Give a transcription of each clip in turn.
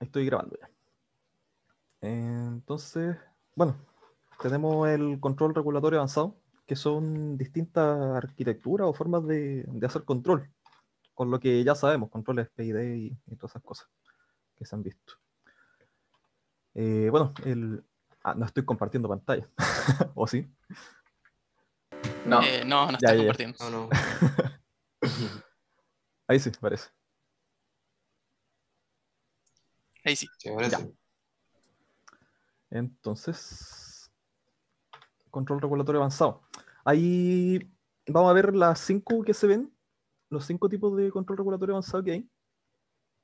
estoy grabando ya. Entonces, bueno, tenemos el control regulatorio avanzado, que son distintas arquitecturas o formas de, hacer control, con lo que ya sabemos, controles PID y, todas esas cosas que se han visto. Eh, bueno, el, ah, no estoy compartiendo pantalla, ¿o sí? No, eh, no, no está compartiendo. Ahí sí, parece. Ahí sí. Entonces, control regulatorio avanzado. Ahí vamos a ver las cinco que se ven, los cinco tipos de control regulatorio avanzado que hay.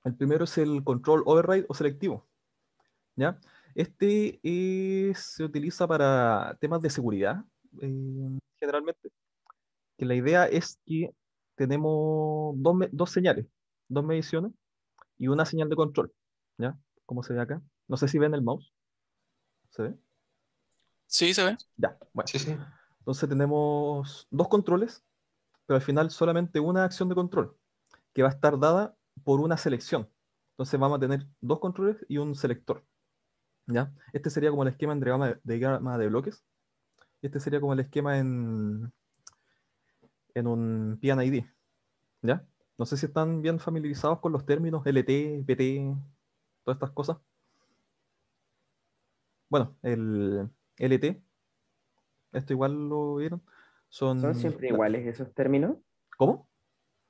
El primero es el control override o selectivo. ¿ya? Este se utiliza para temas de seguridad, eh, generalmente. Que la idea es que tenemos dos, dos señales, dos mediciones y una señal de control. ¿Ya? ¿Cómo se ve acá? No sé si ven el mouse. ¿Se ve? Sí, se ve. Ya, bueno. Entonces tenemos dos controles, pero al final solamente una acción de control, que va a estar dada por una selección. Entonces vamos a tener dos controles y un selector. ¿Ya? Este sería como el esquema en diagrama de, diagrama de bloques. Este sería como el esquema en, en un PNID. ¿Ya? No sé si están bien familiarizados con los términos LT, PT, todas estas cosas. Bueno, el LT, esto igual lo vieron. Son, ¿Son siempre iguales esos términos? ¿Cómo?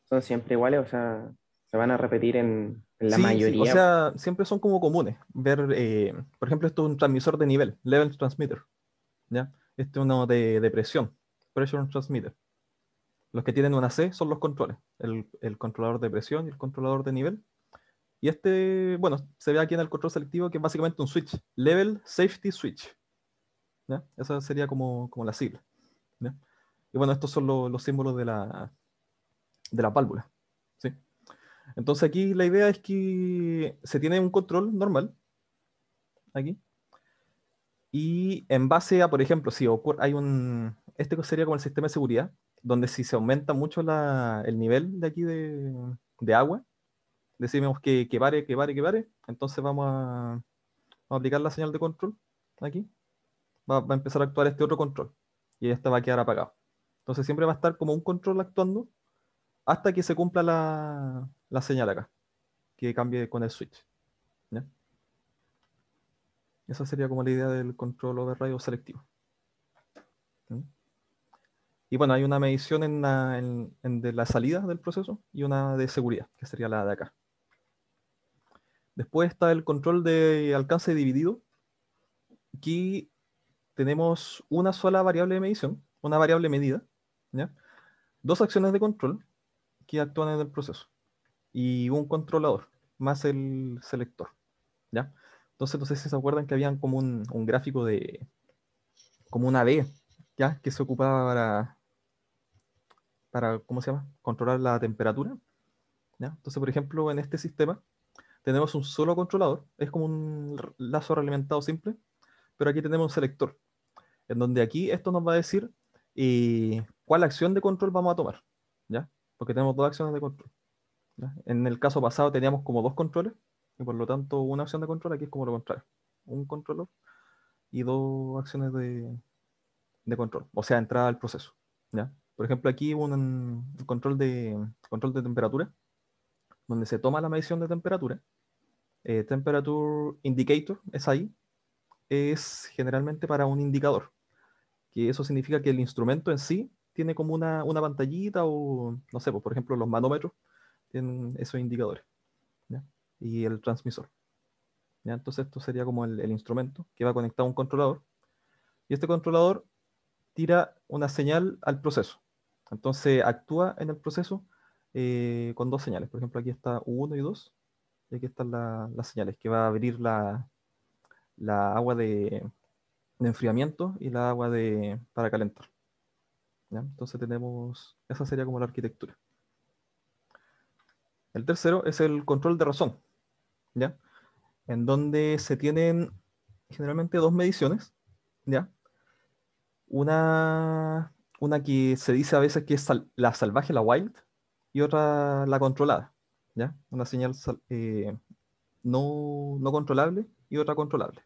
Son siempre iguales, o sea, se van a repetir en, la mayoría. o sea, siempre son como comunes. Ver, eh, por ejemplo, esto es un transmisor de nivel, level transmitter. ¿ya? Este es uno de, de presión, pressure transmitter. Los que tienen una C son los controles, el, el controlador de presión y el controlador de nivel y este, bueno, se ve aquí en el control selectivo que es básicamente un switch, Level Safety Switch. ¿ya? Esa sería como, como la sigla. Y bueno, estos son los símbolos de la, de la válvula. ¿sí? Entonces aquí la idea es que se tiene un control normal, aquí, y en base a, por ejemplo, si ocurre, hay un, este sería como el sistema de seguridad, donde si se aumenta mucho la, el nivel de aquí de, de agua, decimos que, que pare, que pare, que pare, entonces vamos a, aplicar la señal de control aquí. Va, a empezar a actuar este otro control y este va a quedar apagado. Entonces siempre va a estar como un control actuando hasta que se cumpla la, señal acá, que cambie con el switch. Esa sería como la idea del control override selectivo. Y bueno, hay una medición en, la, en de la salida del proceso y una de seguridad, que sería la de acá. Después está el control de alcance dividido. Aquí tenemos una sola variable de medición, una variable medida, dos acciones de control que actúan en el proceso y un controlador más el selector. ¿ya? Entonces, no sé si se acuerdan que habían como un, gráfico de, como una B, ¿ya? que se ocupaba para, para, ¿cómo se llama? Controlar la temperatura. ¿ya? Entonces, por ejemplo, en este sistema tenemos un solo controlador, es como un lazo realimentado simple, pero aquí tenemos un selector, en donde aquí esto nos va a decir eh, cuál acción de control vamos a tomar, ¿ya? Porque tenemos dos acciones de control. En el caso pasado teníamos como dos controles, y por lo tanto una acción de control aquí es como lo contrario, un controlador y dos acciones de, de control, o sea, entrada al proceso, ¿ya? Por ejemplo, aquí un control de, control de temperatura, donde se toma la medición de temperatura eh, temperature indicator es ahí, es generalmente para un indicador, que eso significa que el instrumento en sí tiene como una, una pantallita o, no sé, pues, por ejemplo, los manómetros tienen esos indicadores, y el transmisor. ¿ya? Entonces esto sería como el, instrumento que va conectado a un controlador, y este controlador tira una señal al proceso. Entonces actúa en el proceso eh, con dos señales. Por ejemplo, aquí está 1 y 2 aquí están las señales, que va a abrir la, agua de, enfriamiento y la agua de, para calentar. Entonces tenemos, esa sería como la arquitectura. El tercero es el control de razón, ¿ya? En donde se tienen generalmente dos mediciones, ¿ya? Una, una que se dice a veces que es la salvaje, la wild, y otra la controlada. Una señal eh, no, no controlable y otra controlable.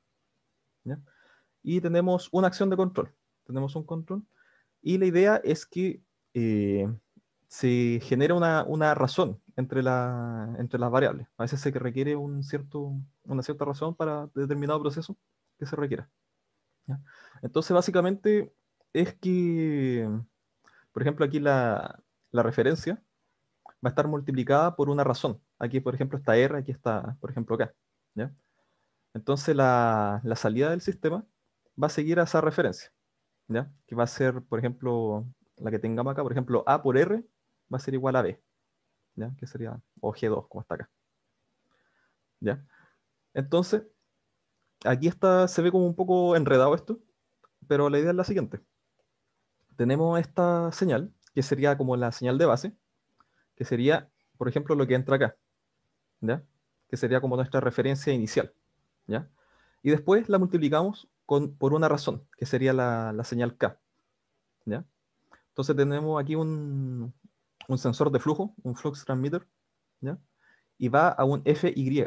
Y tenemos una acción de control. Tenemos un control. Y la idea es que eh, se genera una, una razón entre, la, entre las variables. A veces se requiere un cierto, una cierta razón para determinado proceso que se requiera. Entonces, básicamente es que, por ejemplo, aquí la, la, referencia va a estar multiplicada por una razón. Aquí, por ejemplo, está R, aquí está, por ejemplo, acá. ¿ya? Entonces, la, la salida del sistema va a seguir a esa referencia. ¿ya? Que va a ser, por ejemplo, la que tengamos acá, por ejemplo, A por R va a ser igual a B. ¿ya? Que sería, o G2, como está acá. ¿Ya? Entonces, aquí está, se ve como un poco enredado esto, pero la idea es la siguiente. Tenemos esta señal, que sería como la señal de base, que sería, por ejemplo, lo que entra acá, ¿ya? Que sería como nuestra referencia inicial, ¿ya? Y después la multiplicamos con, por una razón, que sería la, la señal K, ¿ya? Entonces tenemos aquí un, un sensor de flujo, un flux transmitter, ¿ya? y va a un FY.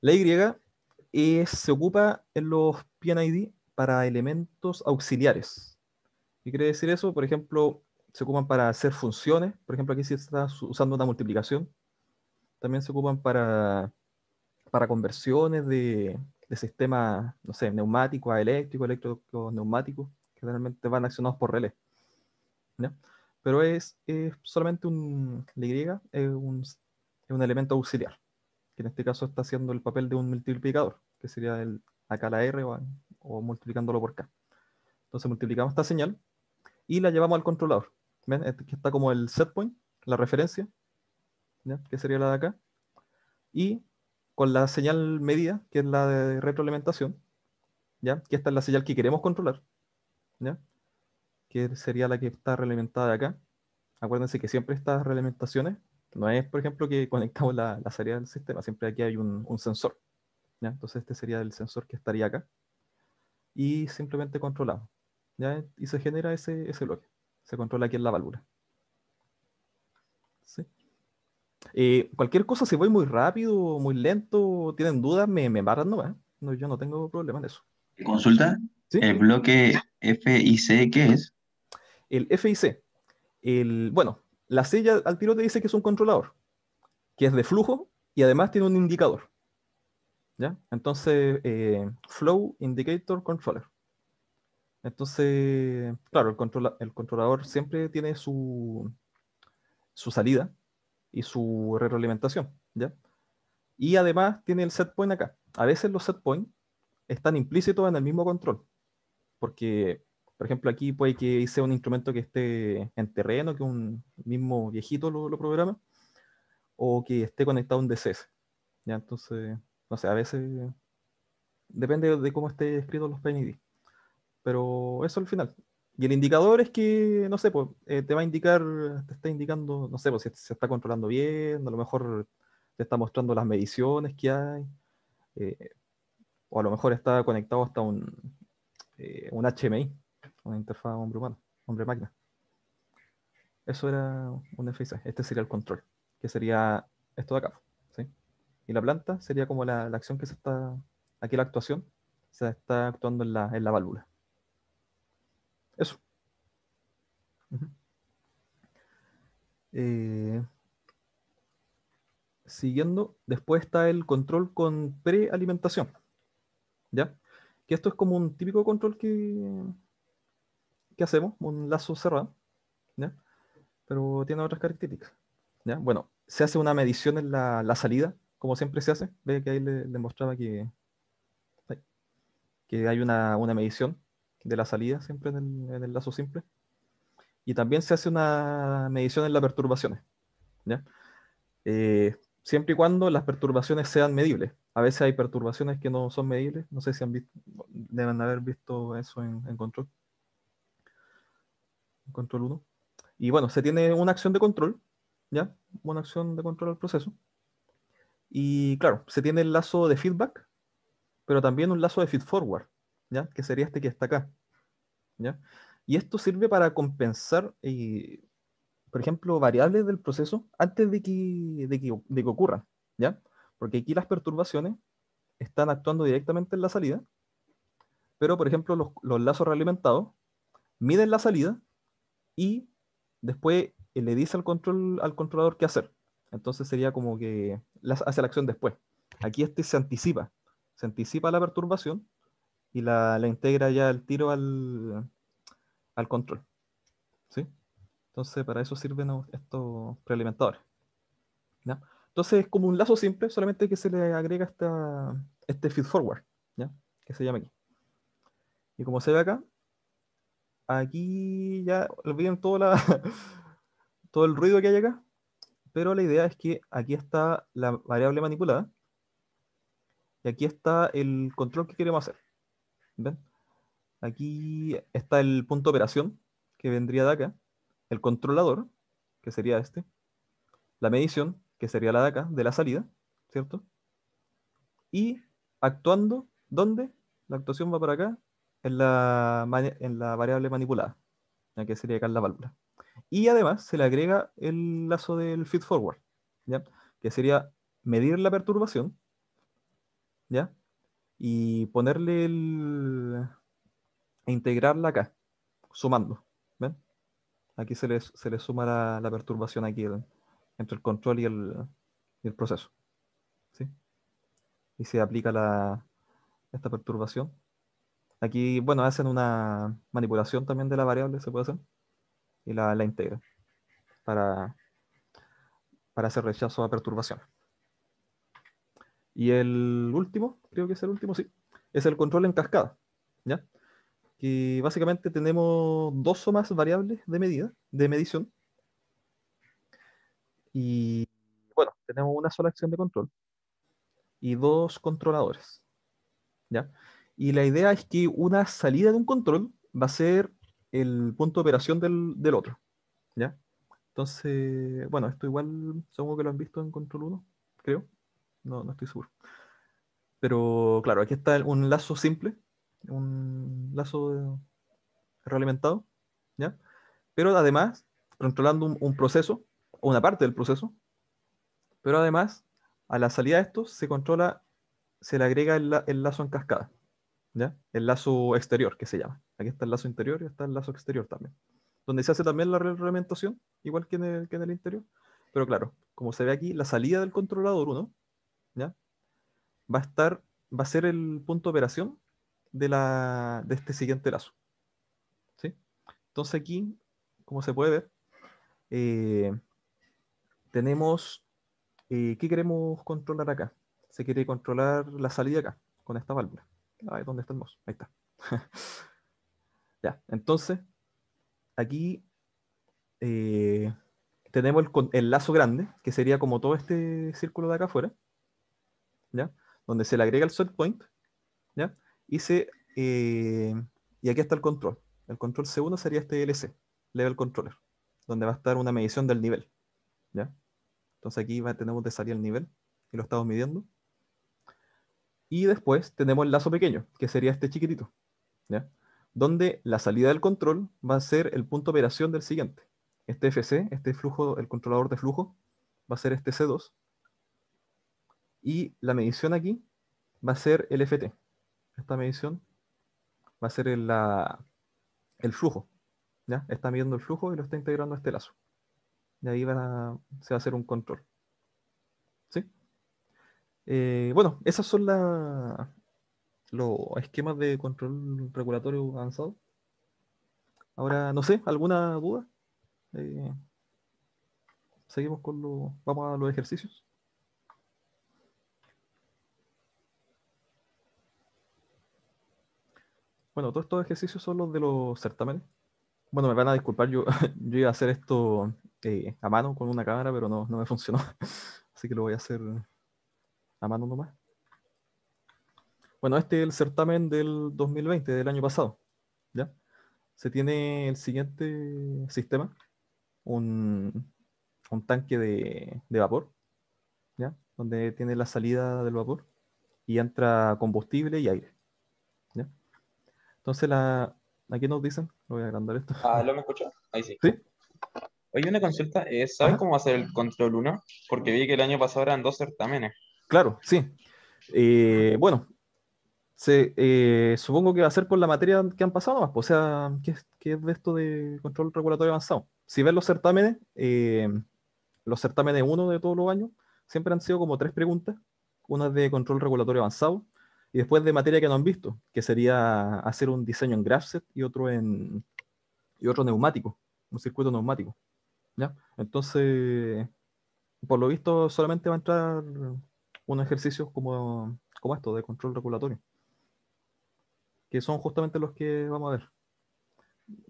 La Y se ocupa en los PNID para elementos auxiliares. ¿Qué quiere decir eso? Por ejemplo, se ocupan para hacer funciones. Por ejemplo, aquí si estás usando una multiplicación. También se ocupan para, para conversiones de, de sistemas, no sé, neumáticos a eléctricos, eléctricos neumáticos, que generalmente van accionados por relé. ¿ya? pero es, solamente un, la Y es un, un, elemento auxiliar, que en este caso está haciendo el papel de un multiplicador, que sería el, acá la R o, multiplicándolo por K. Entonces multiplicamos esta señal y la llevamos al controlador. ¿Ven? Este que está como el set point, la referencia, que sería la de acá. Y con la señal medida, que es la de retroalimentación, ¿ya? que esta es la señal que queremos controlar. ¿ya? que sería la que está realimentada acá. Acuérdense que siempre estas realimentaciones no es, por ejemplo, que conectamos la, salida del sistema, siempre aquí hay un, sensor. ¿ya? Entonces este sería el sensor que estaría acá. Y simplemente controlamos. ¿ya? Y se genera ese, ese bloque. Se controla aquí en la válvula. ¿Sí? Eh, cualquier cosa, si voy muy rápido, muy lento, tienen dudas, me, me barran ¿no? no Yo no tengo problema en eso. ¿Consulta? ¿El bloque FIC qué es? El FIC, el, bueno, la silla al tiro te dice que es un controlador, que es de flujo y además tiene un indicador. ¿Ya? Entonces, eh, Flow Indicator Controller. Entonces, claro, el, el controlador siempre tiene su, su salida y su retroalimentación, ¿ya? Y además tiene el set point acá. A veces los set points están implícitos en el mismo control, porque por ejemplo, aquí puede que sea un instrumento que esté en terreno, que un mismo viejito lo, programa, o que esté conectado a un DCS. ¿ya? Entonces, no sé, a veces depende de cómo esté escrito los PNID. Pero eso al final. Y el indicador es que, no sé, pues, eh, te va a indicar, te está indicando, no sé, pues, si se está controlando bien, a lo mejor te está mostrando las mediciones que hay, eh, o a lo mejor está conectado hasta un, eh, un HMI, una interfaz hombre-humano, hombre-máquina. Eso era un FIC. Este sería el control, que sería esto de acá. ¿sí? Y la planta sería como la, acción que se está, aquí la actuación, se está actuando en la, en la válvula. Eso. Eh, siguiendo, después está el control con prealimentación. ¿Ya? Que esto es como un típico control que, hacemos, un lazo cerrado, pero tiene otras características. ¿ya? Bueno, se hace una medición en la, salida, como siempre se hace. Ve que ahí le, mostraba que, que hay una, medición de la salida siempre en el, lazo simple. Y también se hace una medición en las perturbaciones. ¿ya? Eh, siempre y cuando las perturbaciones sean medibles. A veces hay perturbaciones que no son medibles. No sé si han visto, deben haber visto eso en, en control control 1. Y bueno, se tiene una acción de control, ¿ya? Una acción de control al proceso. Y claro, se tiene el lazo de feedback, pero también un lazo de feed forward, ¿ya? Que sería este que está acá, ¿ya? Y esto sirve para compensar, eh, por ejemplo, variables del proceso antes de que, de que, de que ocurran, ¿ya? Porque aquí las perturbaciones están actuando directamente en la salida, pero por ejemplo los, los lazos realimentados miden la salida y después le dice al, control, al controlador qué hacer. Entonces sería como que hace la acción después. Aquí este se anticipa, se anticipa la perturbación y la, integra ya el tiro al, al control. ¿Sí? Entonces para eso sirven estos prealimentadores. Entonces es como un lazo simple, solamente que se le agrega esta, este feed forward, ¿ya? que se llama aquí. Y como se ve acá, aquí ya olviden todo, la, todo el ruido que hay acá, pero la idea es que aquí está la variable manipulada y aquí está el control que queremos hacer. Aquí está el punto de operación que vendría de acá, el controlador, que sería este, la medición, que sería la de acá, de la salida, ¿cierto? Y actuando, ¿dónde? La actuación va para acá, en la, en la variable manipulada, que sería acá en la válvula. Y además se le agrega el lazo del feed forward, ¿ya? que sería medir la perturbación, ¿ya? Y ponerle el... e integrarla acá, sumando. ¿ven? Aquí se le, se le suma la, perturbación aquí entre el control y el, y el proceso. ¿sí? Y se aplica la, esta perturbación Aquí, bueno, hacen una manipulación también de la variable, se puede hacer, y la, la integra para, para hacer rechazo a perturbación. Y el último, creo que es el último, sí, es el control en cascada, ¿ya? Que básicamente tenemos dos o más variables de medida, de medición. Y bueno, tenemos una sola acción de control y dos controladores, ¿ya? Y la idea es que una salida de un control va a ser el punto de operación del, otro. ¿Ya? Entonces, bueno, esto igual supongo que lo han visto en Control 1, creo. No, no estoy seguro. Pero claro, aquí está un lazo simple, un lazo realimentado, ¿ya? Pero además, controlando un, proceso, o una parte del proceso, pero además, a la salida de esto se controla, se le agrega el lazo en cascada. El lazo exterior, que se llama. Aquí está el lazo interior y está el lazo exterior también. Donde se hace también la reglamentación, igual que en el, que en el interior. Pero claro, como se ve aquí, la salida del controlador 1, ¿ya? Va a estar, va a ser el punto de operación de, la, de este siguiente lazo. ¿Sí? Entonces aquí, como se puede ver, eh, tenemos, eh, ¿qué queremos controlar acá? Se quiere controlar la salida acá, con esta válvula. Ahí ¿dónde está el mouse? Ahí está. ya, entonces, aquí eh, tenemos el, lazo grande, que sería como todo este círculo de acá afuera, Donde se le agrega el set point, eh, y aquí está el control. El control C1 sería este LC, Level Controller, donde va a estar una medición del nivel, ¿ya? Entonces aquí tenemos de salir el nivel, y lo estamos midiendo. Y después tenemos el lazo pequeño, que sería este chiquitito, donde la salida del control va a ser el punto de operación del siguiente. Este FC, este flujo, el controlador de flujo, va a ser este C2. Y la medición aquí va a ser el FT. Esta medición va a ser el, el flujo. ¿ya? Está midiendo el flujo y lo está integrando a este lazo. Y ahí se va a hacer un control. ¿Sí? Eh, bueno, esos son los esquemas de control regulatorio avanzado. Ahora, no sé, ¿alguna duda? Eh, seguimos con los. Vamos a los ejercicios. Bueno, todos estos ejercicios son los de los certámenes. Bueno, me van a disculpar, yo, yo iba a hacer esto eh, a mano con una cámara, pero no, no me funcionó. Así que lo voy a hacer a mano nomás. Bueno, este es el certamen del 2020, del año pasado. ¿ya? Se tiene el siguiente sistema, un, tanque de, vapor, ¿ya? donde tiene la salida del vapor y entra combustible y aire. Entonces, la, aquí nos dicen, voy a agrandar esto. Ah, ¿lo me escuchó? Ahí sí. ¿Sí? Oye, una consulta, ¿sabes cómo va a ser el control 1? Porque vi que el año pasado eran dos certámenes. Claro, sí. Eh, bueno, eh, supongo que va a ser por la materia que han pasado más, pues, o sea, ¿qué, es de esto de control regulatorio avanzado? Si ves los certámenes, eh, los certámenes uno de todos los años, siempre han sido como tres preguntas, una de control regulatorio avanzado, y después de materia que no han visto, que sería hacer un diseño en GraphSet y otro en y otro neumático, un circuito neumático. ¿ya? Entonces, por lo visto, solamente va a entrar unos ejercicios como, como esto, de control regulatorio, que son justamente los que vamos a ver.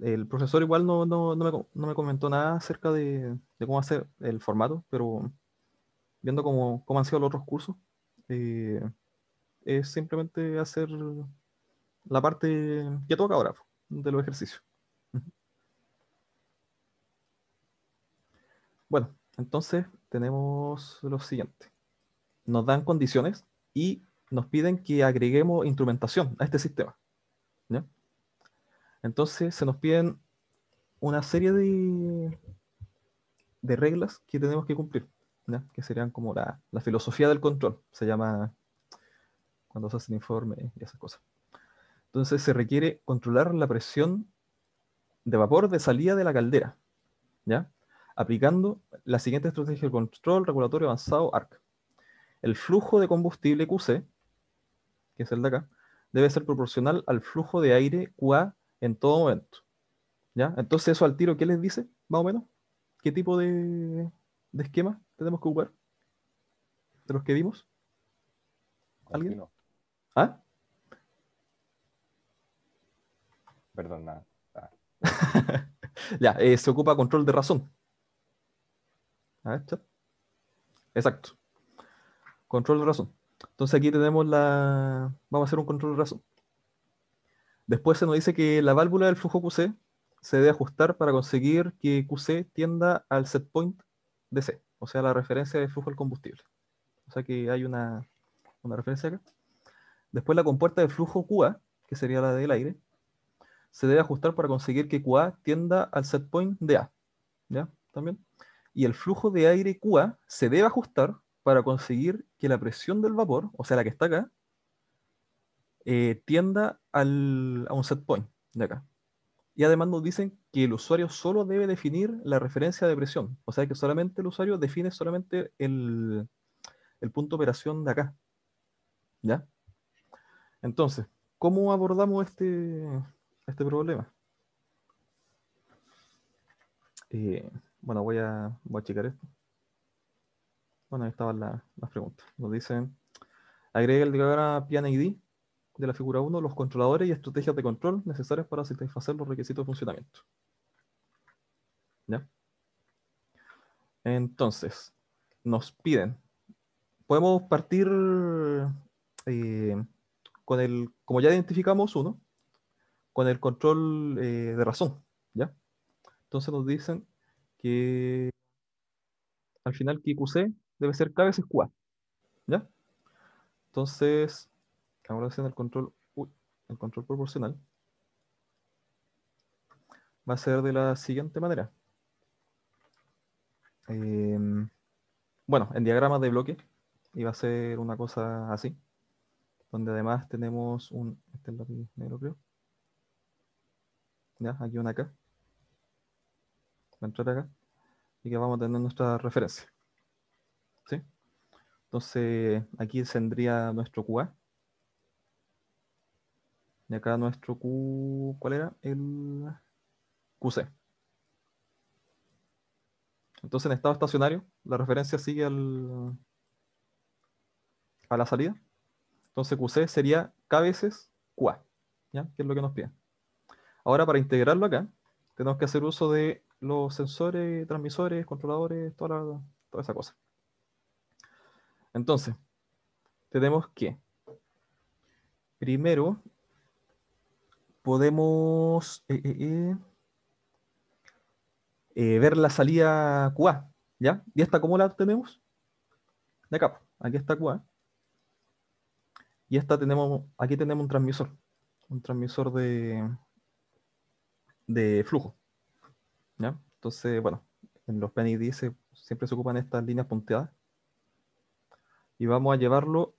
El profesor igual no, no, no, me, comentó nada acerca de, de, cómo hacer el formato, pero viendo cómo, cómo han sido los otros cursos, eh, es simplemente hacer la parte que toca ahora de los ejercicios. Bueno, entonces tenemos lo siguiente. Nos dan condiciones y nos piden que agreguemos instrumentación a este sistema. Entonces se nos piden una serie de, de reglas que tenemos que cumplir, que serían como la, la, filosofía del control, se llama cuando se hacen informes y esas cosas. Entonces se requiere controlar la presión de vapor de salida de la caldera, ¿ya? aplicando la siguiente estrategia de control regulatorio avanzado ARC. El flujo de combustible QC, que es el de acá, debe ser proporcional al flujo de aire QA en todo momento. ¿Ya? Entonces eso al tiro, ¿qué les dice? Más o menos. ¿Qué tipo de, de esquema tenemos que ocupar? ¿De los que vimos? ¿Alguien? ¿Ah? Perdón, nada. ya, eh, se ocupa control de razón. Exacto. Control de razón. Entonces aquí tenemos la... Vamos a hacer un control de razón. Después se nos dice que la válvula del flujo QC se debe ajustar para conseguir que QC tienda al set point de C, o sea, la referencia de flujo del combustible. O sea que hay una, una referencia acá. Después la compuerta de flujo QA, que sería la del aire, se debe ajustar para conseguir que QA tienda al set point de A. ¿Ya? También y el flujo de aire QA se debe ajustar para conseguir que la presión del vapor, o sea, la que está acá, eh, tienda a un set point de acá. Y además nos dicen que el usuario solo debe definir la referencia de presión, o sea que solamente el usuario define solamente el, el punto de operación de acá. ¿Ya? Entonces, ¿cómo abordamos este, este problema? Eh, bueno, voy a, voy a checar esto. Bueno, ahí estaban las preguntas. Nos dicen, agrega el diagrama PNID de la figura 1 los controladores y estrategias de control necesarias para satisfacer los requisitos de funcionamiento. ¿Ya? Entonces, nos piden, podemos partir eh, con el, como ya identificamos uno, con el control eh, de razón, ¿ya? Entonces nos dicen que al final QC debe ser K veces QA. ¿Ya? Entonces, ahora haciendo el control, el control proporcional, va a ser de la siguiente manera. Em, bueno, en diagramas de bloque, iba a ser una cosa así, donde además tenemos un, este es el negro creo, ya, aquí una acá, va a entrar acá y que vamos a tener nuestra referencia. ¿Sí? Entonces, aquí tendría nuestro QA. Y acá nuestro Q, ¿cuál era? El QC. Entonces, en estado estacionario, la referencia sigue al, a la salida. Entonces, QC sería K veces QA, ¿ya? Que es lo que nos pide. Ahora, para integrarlo acá, tenemos que hacer uso de los sensores, transmisores, controladores, toda, toda esa cosa. Entonces, tenemos que, primero, podemos eh, eh, eh, ver la salida QA, ¿ya? ¿Y esta cómo la tenemos? De acá, aquí está QA. Y esta tenemos, aquí tenemos un transmisor, un transmisor de, de flujo. Entonces, bueno, en los PNID se, siempre se ocupan estas líneas punteadas. y vamos a llevarlo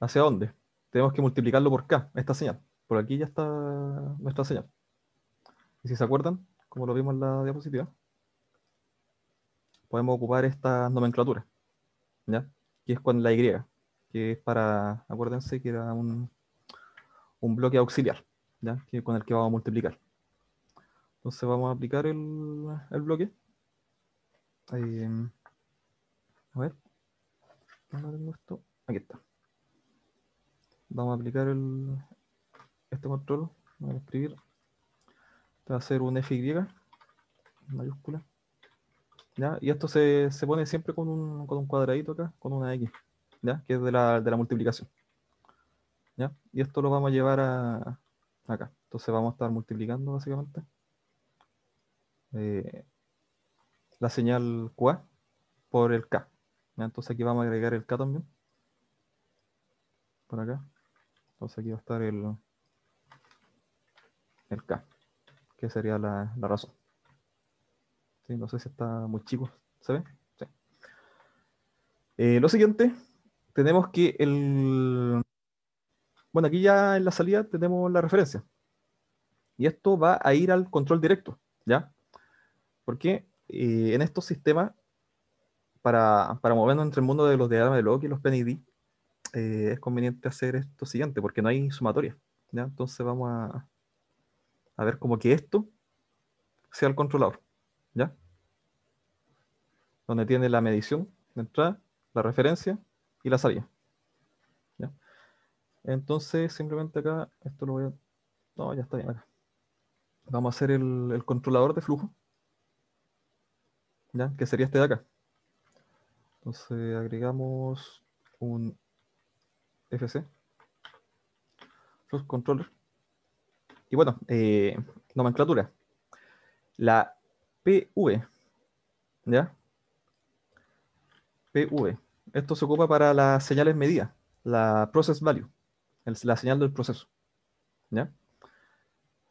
hacia dónde. Tenemos que multiplicarlo por K, esta señal. Por aquí ya está nuestra señal. Y si se acuerdan, como lo vimos en la diapositiva, podemos ocupar esta nomenclatura, ¿ya? Que es con la Y, que es para, acuérdense que era un, un bloque auxiliar, ¿ya? Que, con el que vamos a multiplicar. Entonces vamos a aplicar el, el bloque. a ver. Aquí está. Vamos a aplicar el, este control. Vamos a escribir. Este va a ser un FY mayúscula. ¿Ya? Y esto se, se pone siempre con un, con un, cuadradito acá, con una X, ¿ya? que es de la, de la multiplicación. ¿ya? Y esto lo vamos a llevar a, acá. Entonces vamos a estar multiplicando básicamente eh, la señal QA por el K. Entonces aquí vamos a agregar el K también. Por acá. Entonces aquí va a estar el, el K, que sería la, razón. No sé si está muy chico. ¿Se ve? Sí. Eh, lo siguiente, tenemos que el... Bueno, aquí ya en la salida tenemos la referencia. Y esto va a ir al control directo, ¿ya? Porque eh, en estos sistemas, para, para, movernos entre el mundo de los diagramas de log y los PNID, eh, es conveniente hacer esto siguiente, porque no hay sumatoria. ¿ya? Entonces vamos a, a ver como que esto sea el controlador. ¿Ya? Donde tiene la medición de entrada, la referencia y la salida. ¿Ya? Entonces, simplemente acá, esto lo voy a... No, ya está bien acá. Vamos a hacer el, controlador de flujo. ¿Ya? Que sería este de acá. Entonces agregamos un FC, Flux Controller. Y bueno, eh, nomenclatura. La PV, ¿ya? PV. Esto se ocupa para las señales medidas, la process value, la señal del proceso. ¿ya?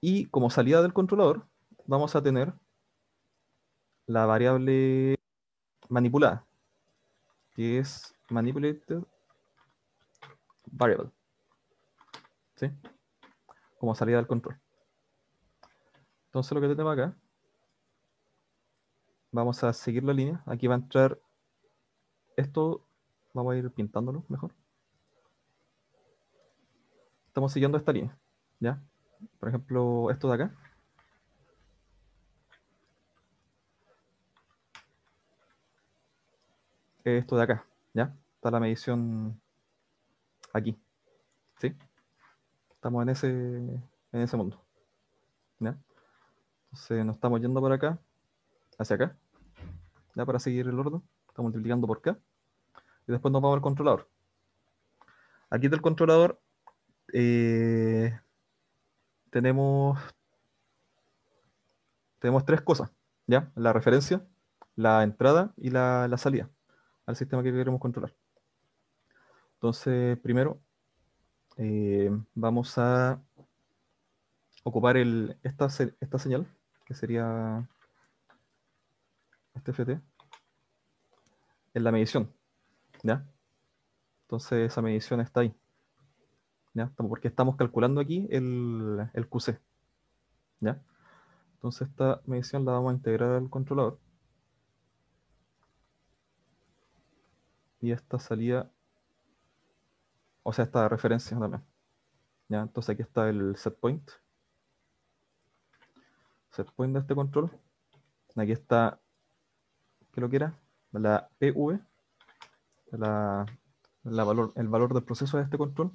Y como salida del controlador, vamos a tener la variable manipulada, que es manipulated variable. ¿Sí? Como salida del control. Entonces lo que tenemos acá, vamos a seguir la línea. Aquí va a entrar esto, vamos a ir pintándolo mejor. Estamos siguiendo esta línea, ¿ya? Por ejemplo, esto de acá. Esto de acá, ¿ya? Está la medición aquí. ¿Sí? Estamos en ese, en ese mundo. ¿Ya? Entonces nos estamos yendo por acá, hacia acá, ya para seguir el orden. Estamos multiplicando por acá. Y después nos vamos al controlador. Aquí del controlador eh, tenemos, tenemos tres cosas. ¿ya? La referencia, la entrada y la, la salida al sistema que queremos controlar. Entonces, primero, eh, vamos a ocupar el, esta, esta señal, que sería este FT, en la medición. ¿Ya? Entonces, esa medición está ahí. ¿Ya? Porque estamos calculando aquí el, el QC. ¿Ya? Entonces, esta medición la vamos a integrar al controlador. Y esta salida o sea, esta referencia también. ¿Ya? Entonces aquí está el set point. Set point de este control. Aquí está, ¿qué lo quiera? La PV, la, valor, el valor del proceso de este control.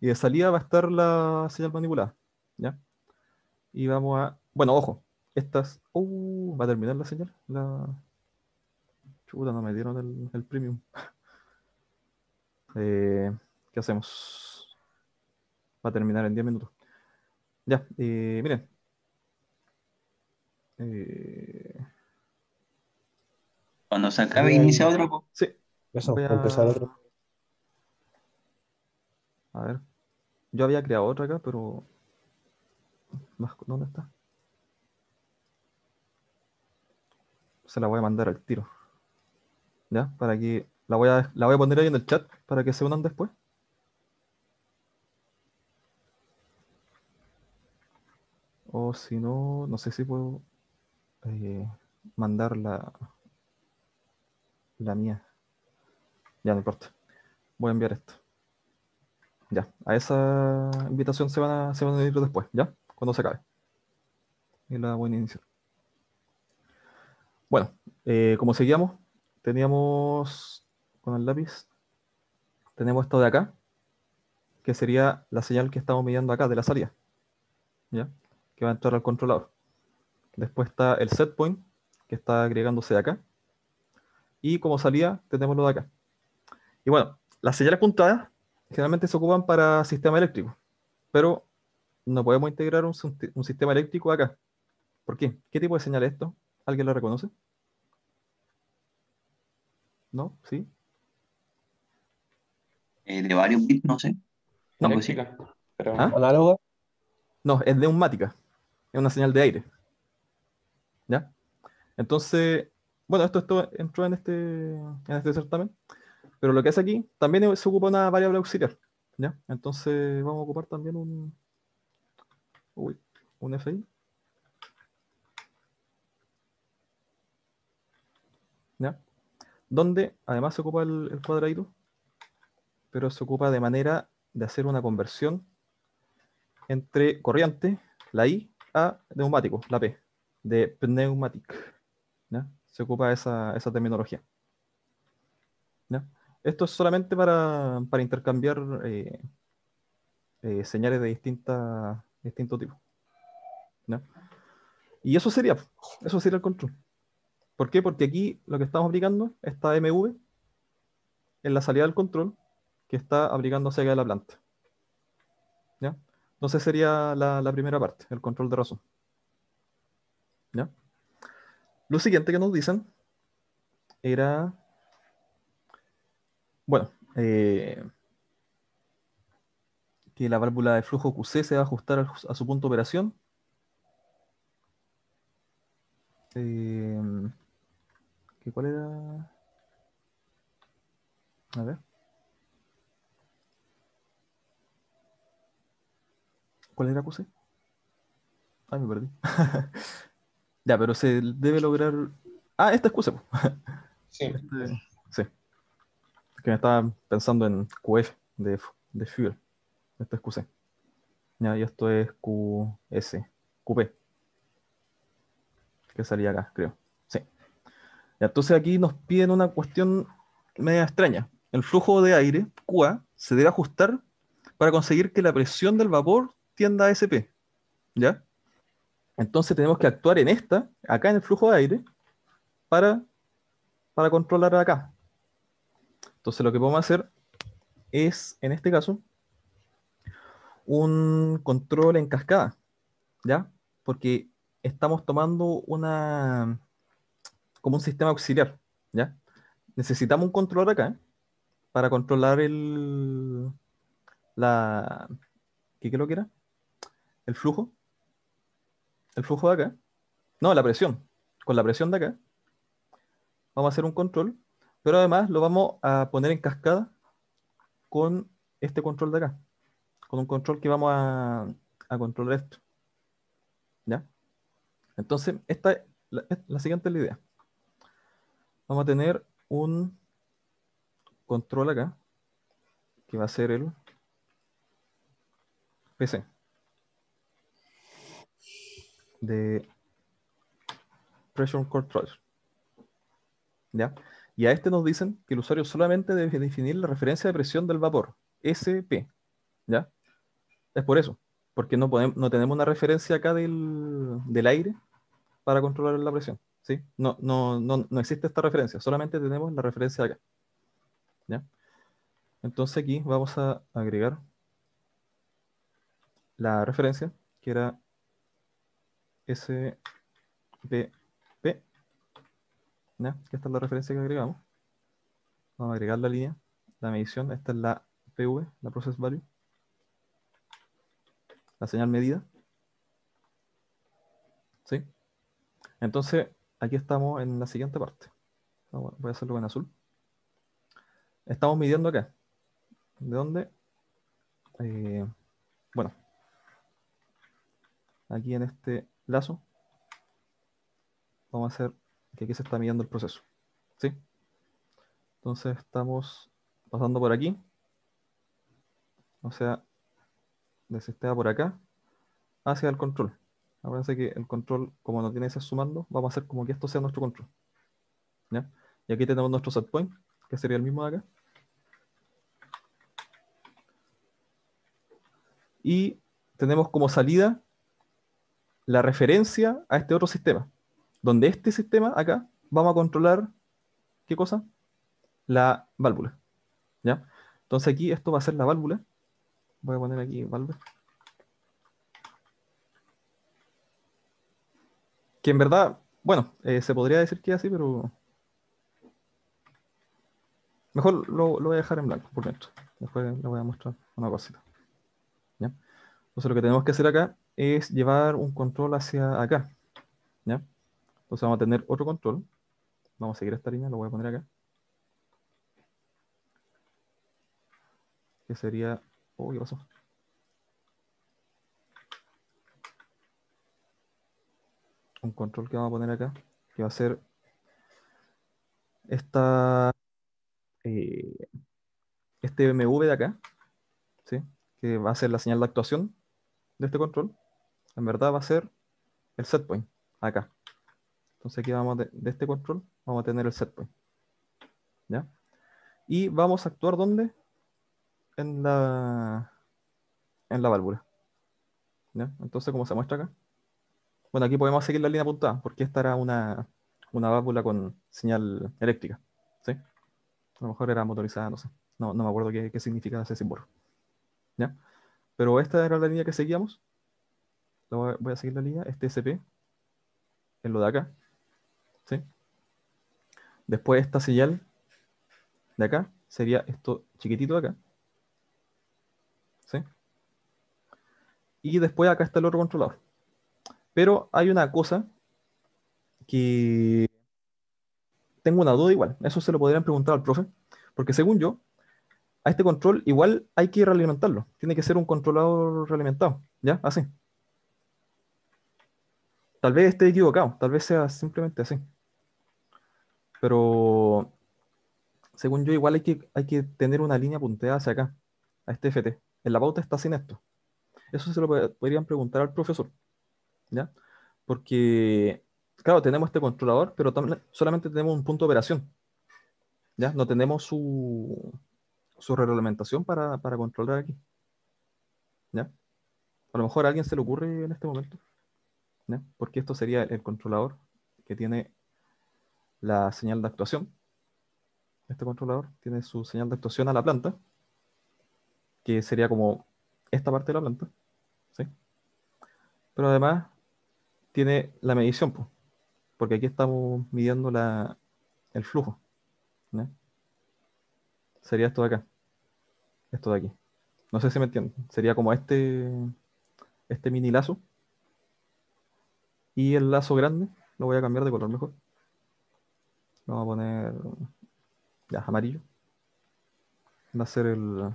Y de salida va a estar la señal manipulada. ¿Ya? Y vamos a, bueno, ojo, estas, uh, va a terminar la señal. La, chuta, no me dieron el, el premium. eh, ¿Qué hacemos? Va a terminar en 10 minutos. Ya, eh, miren. Eh, Cuando se acabe, inicia otro. Sí. Eso, a... empezar otro. A ver. Yo había creado otra acá, pero. ¿Dónde está? Se la voy a mandar al tiro. ¿Ya? Para que La voy, a, la voy a poner ahí en el chat para que se unan después. O si no, no sé si puedo eh, mandar la, la mía. Ya, no importa. Voy a enviar esto. Ya, a esa invitación se van a, se van a ir después, ¿ya? Cuando se acabe. Y la voy a iniciar. Bueno, eh, como seguíamos, teníamos con el lápiz, tenemos esto de acá, que sería la señal que estamos midiendo acá de la salida, ¿ya? Que va a entrar al controlador. Después está el set point, que está agregándose de acá. Y como salida, tenemos lo de acá. Y bueno, las señales puntadas generalmente se ocupan para sistema eléctrico, pero no podemos integrar un, un sistema eléctrico acá. ¿Por qué? ¿Qué tipo de señal es esto? ¿Alguien lo reconoce? ¿No? ¿Sí? Eh, de varios bits, no sé. No, pues pero... ¿Ah? ¿Análoga? No, es neumática. Es una señal de aire. ¿Ya? Entonces, bueno, esto, esto entró en este, en este certamen. Pero lo que hace aquí, también se ocupa una variable auxiliar. ¿Ya? Entonces vamos a ocupar también un, uy, un FI. ¿Ya? Donde además se ocupa el, el cuadradito, pero se ocupa de manera de hacer una conversión entre corriente, la I, a neumático, la P, de pneumatic. ¿ya? Se ocupa esa, esa terminología. Esto es solamente para, para intercambiar eh, eh, señales de distinta, distinto tipo. ¿ya? Y eso sería, eso sería el control. ¿Por qué? Porque aquí lo que estamos aplicando está MV en la salida del control que está aplicándose acá de la planta. Entonces sería la, la primera parte, el control de razón. ¿Ya? Lo siguiente que nos dicen era, bueno, eh, que la válvula de flujo QC se va a ajustar a, su punto de operación. Eh, ¿qué, ¿Cuál era? A ver. ¿Cuál era QC? Ay, me perdí. ya, pero se debe lograr. Ah, esta es QC. Sí. Este- sí. Que me estaba pensando en QF de, de Fuel. Esto es QC. Ya, y esto es QS. QP. Que salía acá, creo. Sí. Ya, entonces aquí nos piden una cuestión media extraña. El flujo de aire, QA, se debe ajustar para conseguir que la presión del vapor tienda a SP. ¿Ya? Entonces tenemos que actuar en esta, acá en el flujo de aire, para, para controlar acá. Entonces lo que podemos hacer es, en este caso, un control en cascada, ¿ya? Porque estamos tomando una, como un sistema auxiliar, ¿ya? Necesitamos un control acá para controlar el, la, ¿qué lo que era? El flujo. El flujo de acá. No, la presión. Con la presión de acá. Vamos a hacer un control. Pero además lo vamos a poner en cascada con este control de acá. Con un control que vamos a, controlar esto. ¿Ya? Entonces, esta es la, la siguiente es la idea. Vamos a tener un control acá. Que va a ser el PC de Pressure Control. ¿Ya? Y a este nos dicen que el usuario solamente debe definir la referencia de presión del vapor, SP. ¿Ya? Es por eso, porque no, podemos, no tenemos una referencia acá del, del aire para controlar la presión. ¿sí? No, no, no, no existe esta referencia, solamente tenemos la referencia acá. ¿Ya? Entonces aquí vamos a agregar la referencia, que era SPP. ¿Ya? Esta es la referencia que agregamos. Vamos a agregar la línea, la medición. Esta es la PV, la Process Value. La señal medida. ¿Sí? Entonces, aquí estamos en la siguiente parte. Voy a hacerlo en azul. estamos midiendo acá. ¿De dónde? Eh, bueno, aquí en este lazo, vamos a hacer que aquí se está midiendo el proceso. ¿Sí? Entonces estamos pasando por aquí. O sea, de sistema por acá hacia el control. Acuérdense que el control, como no tiene ese sumando, vamos a hacer como que esto sea nuestro control. Y aquí tenemos nuestro set point, que sería el mismo de acá. Y tenemos como salida la referencia a este otro sistema, donde este sistema acá vamos a controlar, ¿qué cosa? La válvula. ¿Ya? Entonces aquí esto va a ser la válvula. Voy a poner aquí válvula. Que en verdad, bueno, eh, se podría decir que así, pero mejor lo, lo, voy a dejar en blanco por dentro. Después le voy a mostrar una cosita. ¿Ya? Entonces lo que tenemos que hacer acá es llevar un control hacia acá. Entonces vamos a tener otro control. Vamos a seguir esta línea, lo voy a poner acá. Que sería... Oh, ¿qué pasó? un control que vamos a poner acá, que va a ser esta, eh, este MV de acá, ¿sí? que va a ser la señal de actuación de este control, en verdad va a ser el set point, acá. Entonces aquí vamos de, este control, vamos a tener el set point. ¿Ya? Y vamos a actuar ¿dónde? En la, en la válvula. ¿Ya? Entonces, como se muestra acá, bueno, aquí podemos seguir la línea apuntada, porque esta era una, válvula con señal eléctrica. ¿sí? A lo mejor era motorizada, no sé. No, me acuerdo qué, qué significa ese símbolo. ¿Ya? Pero esta era la línea que seguíamos. Voy a seguir la línea, este SP, en lo de acá. ¿Sí? Después esta señal de acá sería esto chiquitito de acá. ¿sí? Y después acá está el otro controlador. Pero hay una cosa que tengo una duda igual. Eso se lo podrían preguntar al profe. Porque según yo, a este control igual hay que realimentarlo. Tiene que ser un controlador realimentado. ¿Ya? Así. Tal vez esté equivocado. Tal vez sea simplemente así. Pero según yo, igual hay que, hay que tener una línea punteada hacia acá, a este FT. En la pauta está sin esto. Eso se lo podrían preguntar al profesor. ¿ya? Porque, claro, tenemos este controlador, pero solamente tenemos un punto de operación, ¿ya? No tenemos su, su reglamentación para, para controlar aquí, ¿ya? A lo mejor a alguien se le ocurre en este momento, ¿ya? Porque esto sería el controlador que tiene la señal de actuación. Este controlador tiene su señal de actuación a la planta, que sería como esta parte de la planta, ¿sí? Pero además tiene la medición, porque aquí estamos midiendo la, el flujo. Sería esto de acá, esto de aquí. No sé si me entienden. Sería como este, este mini lazo. Y el lazo grande lo voy a cambiar de color mejor. Vamos a poner ya amarillo. Va a ser el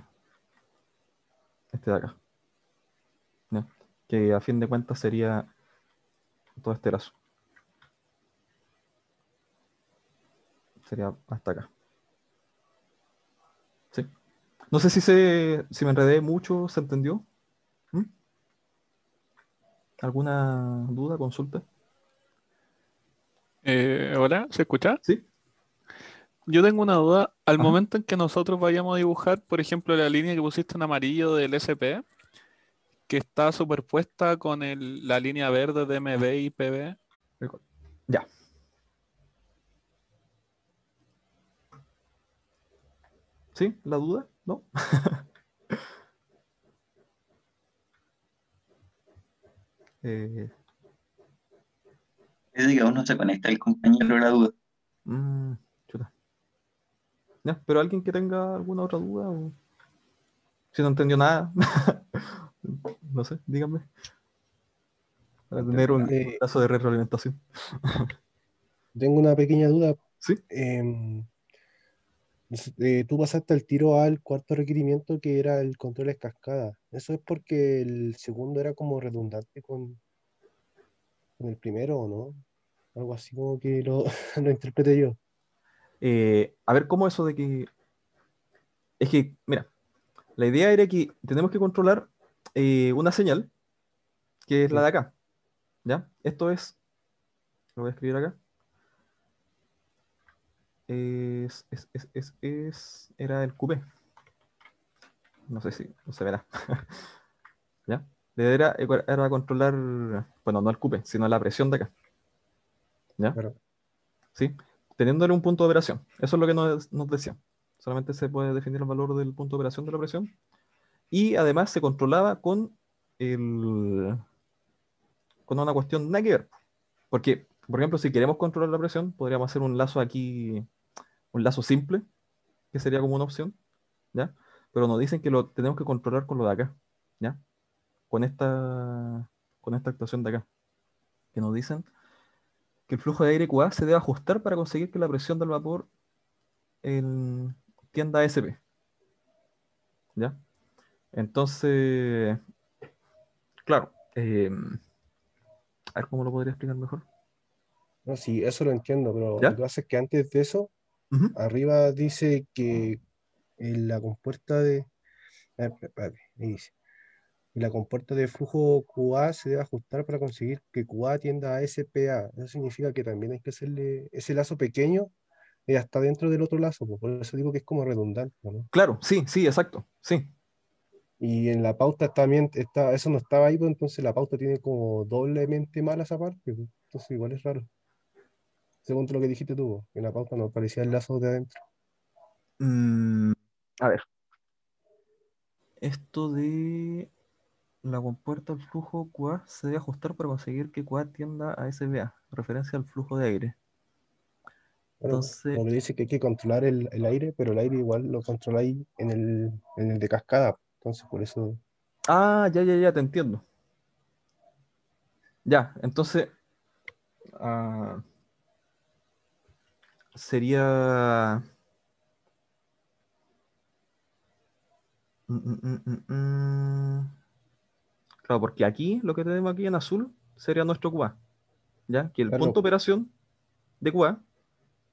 este de acá. Que a fin de cuentas sería todo este lazo. Sería hasta acá. ¿Sí? No sé si, se, si me enredé mucho, ¿se entendió? ¿Mm? ¿Alguna duda, consulta? Eh, Hola, ¿se escucha? Sí. Yo tengo una duda. Al momento en que nosotros vayamos a dibujar, por ejemplo, la línea que pusiste en amarillo del SP, que está superpuesta con la línea verde de MB y PB. Ya. ¿Sí? ¿La duda? ¿No? eh... que aún no se conecta el compañero la duda. Mm, chuta. ¿Ya? ¿Pero alguien que tenga alguna otra duda? O... Si no entendió nada. No sé, díganme. Para tener un eh, caso de retroalimentación. Tengo una pequeña duda. Sí. Em, Eh, tú pasaste el tiro al cuarto requerimiento que era el control de cascada. Eso es porque el segundo era como redundante con, con el primero, ¿o no? Algo así como que lo, lo interpreté yo. Eh, a ver, ¿cómo eso de que... Es que, mira, la idea era que tenemos que controlar eh, una señal, que es la de acá. ¿Ya? Esto es... Lo voy a escribir acá es, es, es, es, era el QB. No sé si no se verá. ¿Ya? Era, era controlar, bueno, no el QB, sino la presión de acá. ¿Ya? ¿Sí? Teniéndole un punto de operación. Eso es lo que nos, nos decía. Solamente se puede definir el valor del punto de operación de la presión. Y además se controlaba con el con una cuestión nada que ver. Porque, por ejemplo, si queremos controlar la presión, podríamos hacer un lazo aquí un lazo simple, que sería como una opción, ¿ya? Pero nos dicen que lo tenemos que controlar con lo de acá, ¿ya? Con esta, con esta actuación de acá. Que nos dicen que el flujo de aire QA se debe ajustar para conseguir que la presión del vapor en, tienda a SP. ¿Ya? Entonces, claro, eh, a ver cómo lo podría explicar mejor. No, sí, eso lo entiendo, pero lo que pasa es que antes de eso Arriba dice que en la compuerta de. dice. La compuerta de flujo QA se debe ajustar para conseguir que QA tienda a SPA. Eso significa que también hay que hacerle ese lazo pequeño y hasta dentro del otro lazo. Por eso digo que es como redundante. Claro, sí, sí, exacto. Sí. Y en la pauta también está, eso no estaba ahí, pues entonces la pauta tiene como doblemente mala esa parte. Pues. Entonces igual es raro según lo que dijiste tú, en la pauta no parecía el lazo de adentro. Mm, a ver. Esto de la compuerta al flujo QA se debe ajustar para conseguir que QA tienda a SBA, referencia al flujo de aire. Entonces, como dice que hay que controlar el, aire, pero el aire igual lo controláis en el, en el de cascada. Entonces, por eso. Ah, ya, ya, ya, te entiendo. Ya, entonces. Ah, sería... Mm, mm, mm, claro, porque aquí, lo que tenemos aquí en azul, sería nuestro QA. ¿Ya? Que el punto de operación de QA,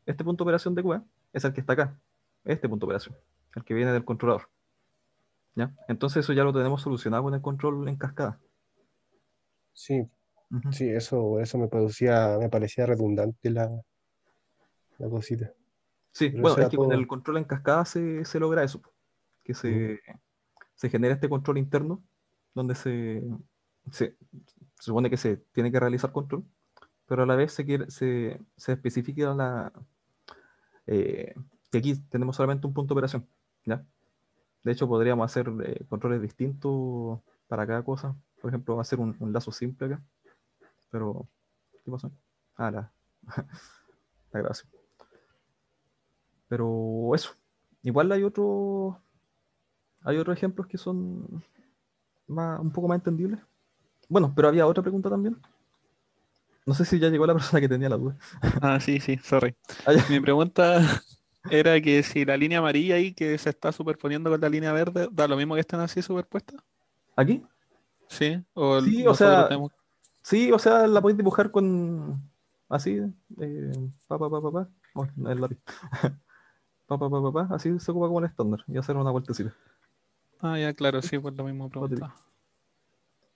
este punto de operación de QA, es el que está acá. Este punto de operación, el que viene del controlador. ¿Ya? Entonces eso ya lo tenemos solucionado con el control en cascada. Sí, sí, eso, eso me parecía, me parecía redundante la, la cosita. Sí, bueno, es que con el control en cascada se, logra eso, que se, se, genera este control interno donde se, se, supone que se tiene que realizar control, pero a la vez se, quiere, se, se especifica la, eh, que aquí tenemos solamente un punto de operación. ¿ya? De hecho, podríamos hacer eh, controles distintos para cada cosa. Por ejemplo, hacer un, un lazo simple acá. Pero, ¿qué pasa? Ah, la, la grabación. Pero eso. Igual hay otros hay otros ejemplos que son más, un poco más entendibles. Bueno, pero había otra pregunta también. No sé si ya llegó la persona que tenía la duda. Ah, sí, sí, sorry. Ah, Mi pregunta era que si la línea amarilla ahí que se está superponiendo con la línea verde, ¿da lo mismo que estén así superpuestas? ¿Aquí? Sí, o sí, o sea, sí, o sea, la podéis dibujar con así, eh, pa, pa, pa, pa, pa. El lápiz. pa, pa, pa, pa, así se ocupa como el estándar y hacer una vueltecita. Ah, ya, claro, sí, pues lo mismo pregunta.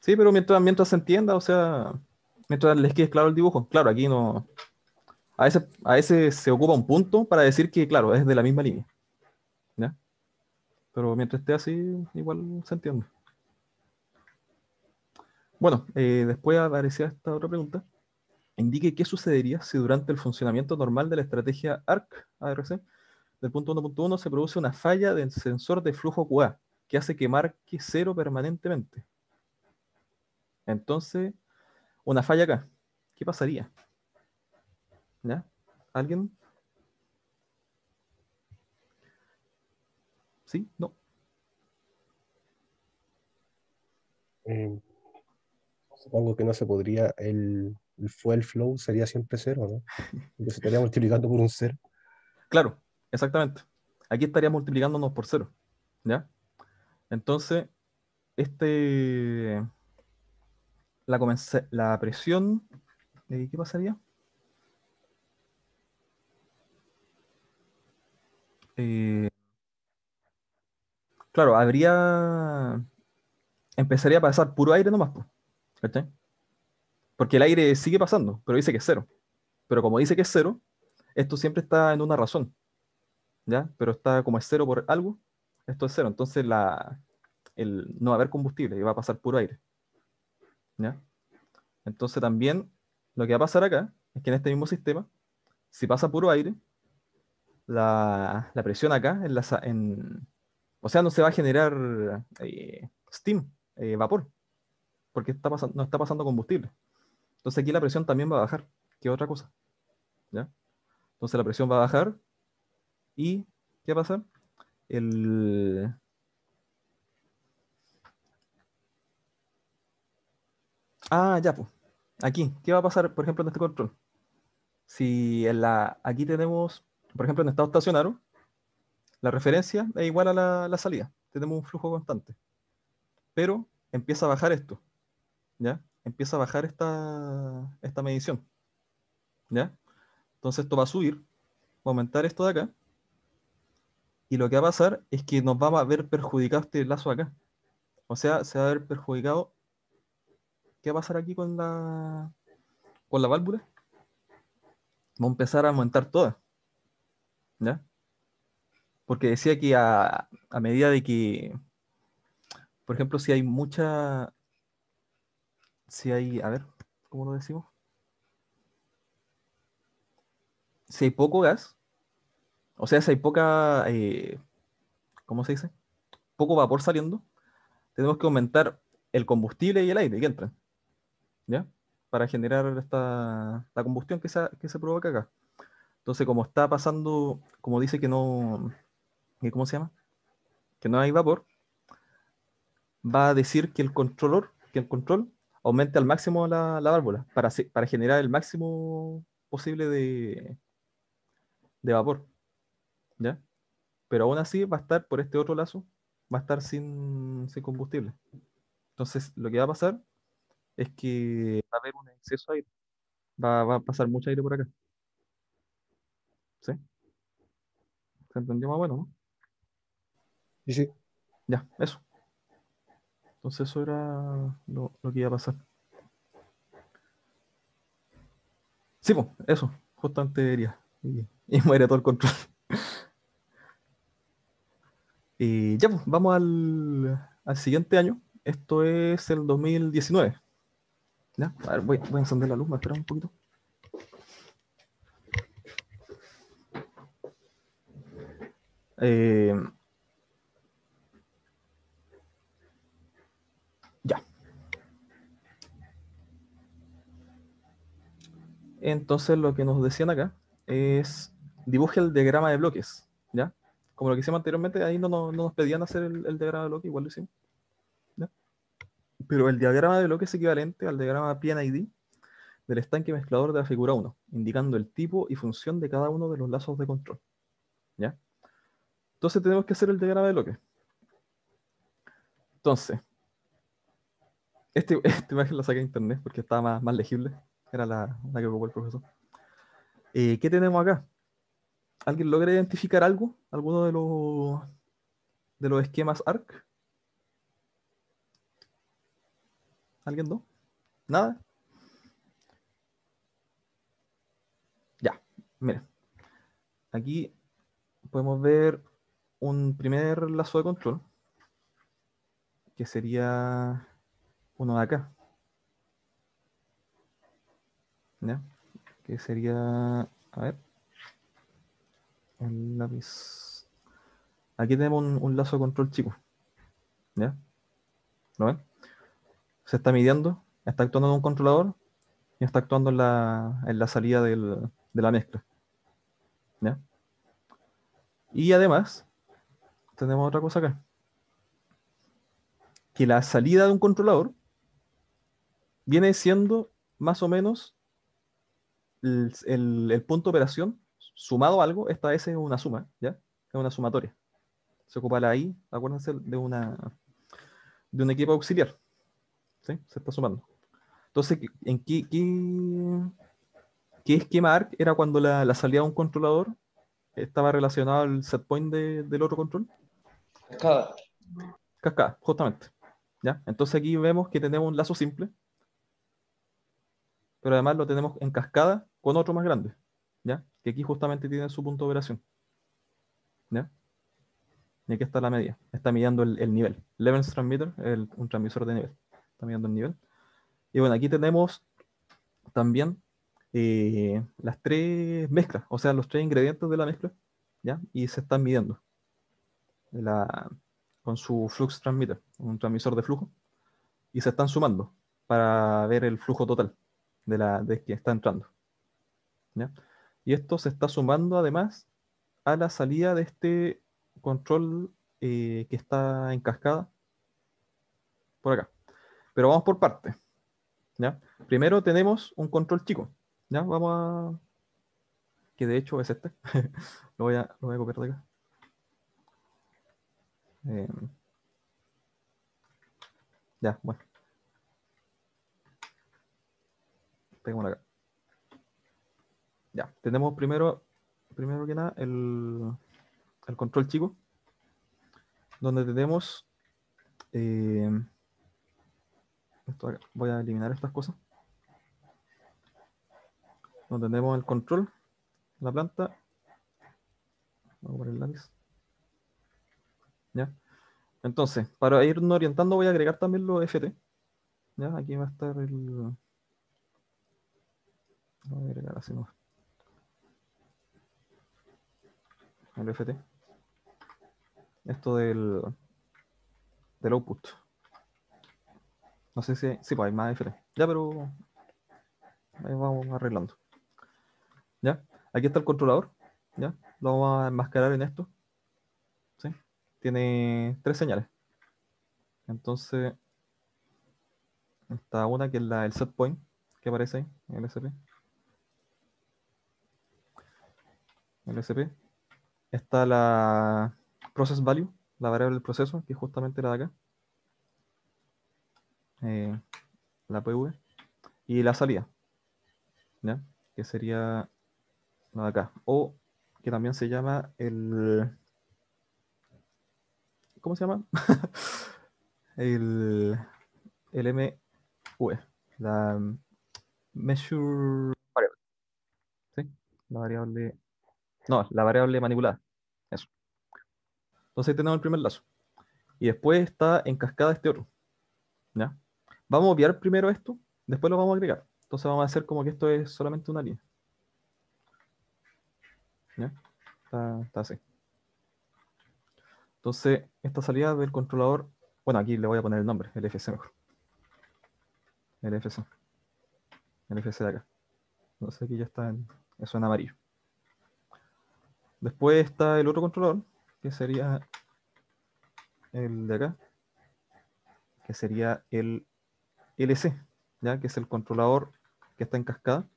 Sí, pero mientras, mientras se entienda, o sea, mientras les quede claro el dibujo, claro, aquí no. A veces, a veces se ocupa un punto para decir que, claro, es de la misma línea. ¿Ya? Pero mientras esté así, igual se entiende. Bueno, eh, después aparecía esta otra pregunta. Indique qué sucedería si durante el funcionamiento normal de la estrategia ARC, ARC del punto 1.1 se produce una falla del sensor de flujo QA que hace que marque cero permanentemente. Entonces, una falla acá. ¿Qué pasaría? ¿Ya? ¿Alguien? ¿Sí? ¿No? Eh, supongo que no se podría, el, el fuel flow sería siempre cero, ¿no? Porque se estaría multiplicando por un cero. Claro, Exactamente. aquí estaría multiplicándonos por cero. ¿Ya? Entonces, este, la, presión, ¿qué pasaría? Eh, claro, habría, empezaría a pasar puro aire nomás, ¿cachai? Porque el aire sigue pasando, pero dice que es cero. Pero como dice que es cero, esto siempre está en una razón, ¿ya? Pero está como es cero por algo, esto es cero. Entonces el, no va a haber combustible y va a pasar puro aire. ¿ya? Entonces también lo que va a pasar acá es que en este mismo sistema, si pasa puro aire, la, presión acá, en la, en, o sea, no se va a generar eh, steam, eh, vapor, porque está no está pasando combustible. Entonces aquí la presión también va a bajar, que otra cosa. ¿ya? Entonces la presión va a bajar y ¿qué va a pasar? El, Ah, ya, pues. Aquí, ¿qué va a pasar, por ejemplo, en este control? Si en la, aquí tenemos, por ejemplo, en estado estacionario, la referencia es igual a la, salida. Tenemos un flujo constante. Pero empieza a bajar esto. ¿Ya? Empieza a bajar esta, esta medición. ¿Ya? Entonces esto va a subir, va a aumentar esto de acá. Y lo que va a pasar es que nos va a ver perjudicado este lazo acá. O sea, se va a ver perjudicado ¿qué va a pasar aquí con la, con la válvula? Va a empezar a aumentar toda. ¿Ya? Porque decía que a, medida de que, por ejemplo, si hay mucha, si hay, a ver, ¿cómo lo decimos? Si hay poco gas, o sea, si hay poca, eh, ¿cómo se dice? Poco vapor saliendo, tenemos que aumentar el combustible y el aire que entran. ¿ya? Para generar esta, la combustión que se, que se provoca acá. Entonces, como está pasando, como dice que no, ¿cómo se llama? Que no hay vapor, va a decir que el controlor, que el control aumente al máximo la, la válvula para, para generar el máximo posible de, de vapor. ¿Ya? Pero aún así va a estar por este otro lazo, va a estar sin, sin combustible. Entonces, lo que va a pasar es que va a haber un exceso de aire. Va, a pasar mucho aire por acá. ¿Sí? ¿Se entendió más bueno, no? Sí, sí. Ya, eso. Entonces eso era lo, que iba a pasar. Sí, pues, eso, justamente debería. Y, y muere todo el control. Y ya, pues, vamos al, al siguiente año. Esto es el 2019. Ya, a ver, voy, a encender la luz, me espera un poquito. Eh, ya. Entonces lo que nos decían acá es dibuje el diagrama de bloques. Como lo que hicimos anteriormente, ahí no, no, nos pedían hacer el, diagrama de bloques, igual lo hicimos. Pero el diagrama de bloque es equivalente al diagrama PNID del estanque mezclador de la figura 1, indicando el tipo y función de cada uno de los lazos de control. ¿Ya? Entonces tenemos que hacer el diagrama de bloque. Entonces, este, esta imagen la saqué de internet porque estaba más, legible. Era la, que ocupó el profesor. Eh, ¿Qué tenemos acá? ¿Alguien logra identificar algo? ¿Alguno de los, de los esquemas ARC? ¿Alguien no? ¿Nada? Ya, mira. Aquí podemos ver un primer lazo de control, que sería uno de acá. ¿Ya? Que sería, a ver, el lápiz. Aquí tenemos un, un lazo de control chico. ¿Ya? ¿Lo ven? se está midiendo, está actuando en un controlador y está actuando en la, salida de la mezcla. Y además, tenemos otra cosa acá. Que la salida de un controlador viene siendo más o menos el, punto de operación sumado a algo, esta vez es una suma, ¿ya? es una sumatoria. Se ocupa la I, acuérdense, de, una, de un equipo auxiliar. ¿Sí? Se está sumando. Entonces, ¿en qué, qué, esquema ARC era cuando la, salida de un controlador estaba relacionado al set point del otro control? Cascada. Cascada, justamente. ¿Ya? Entonces aquí vemos que tenemos un lazo simple, pero además lo tenemos en cascada con otro más grande, ¿ya? Aquí justamente tiene su punto de operación. ¿Ya? Y aquí está la media. Está midiendo el, nivel. Levels transmitter, el, un transmisor de nivel. Está midiendo el nivel. Y bueno, aquí tenemos también eh, las tres mezclas, o sea, los tres ingredientes de la mezcla, ¿ya? Y se están midiendo la, con su flux transmitter, un transmisor de flujo, y se están sumando para ver el flujo total de la de que está entrando. ¿ya? Y esto se está sumando además a la salida de este control eh, que está en cascada por acá. Pero vamos por partes. Primero tenemos un control chico. ¿ya? Vamos a... Que de hecho es este. lo, voy a, lo voy a copiar de acá. Eh, ya, bueno. Tengo acá. Ya, tenemos primero, primero que nada el, control chico, donde tenemos eh, voy a eliminar estas cosas. Donde tenemos el control, la planta. Vamos a poner el. ¿Ya? Entonces, para irnos orientando voy a agregar también los FT. ¿Ya? Aquí va a estar el... Voy a agregar así no. El FT. Esto del, del output. No sé si, sí, pues hay más FT. Ya, pero ahí vamos arreglando. ¿Ya? Aquí está el controlador. ¿Ya? Lo vamos a enmascarar en esto tiene tres señales. Entonces, está una que es la, el set point que aparece ahí, el SP. El SP. Está la process value, la variable del proceso, que es justamente la de acá. Eh, la PV. Y la salida, ¿ya? que sería la de acá. O que también se llama el ¿cómo se llama? el, el MV, la measure variable. ¿Sí? La variable. No, la variable manipulada. Entonces tenemos el primer lazo. Y después está en cascada este otro. ¿Ya? Vamos a obviar primero esto, después lo vamos a agregar. Entonces vamos a hacer como que esto es solamente una línea. ¿Ya? Está, está así. Entonces, esta salida del controlador, bueno, aquí le voy a poner el nombre, el FC mejor. El FC. El FC de acá. Entonces aquí ya está en, eso en amarillo. Después está el otro controlador, que sería el de acá, que sería el LC, ¿ya? que es el controlador que está en cascada,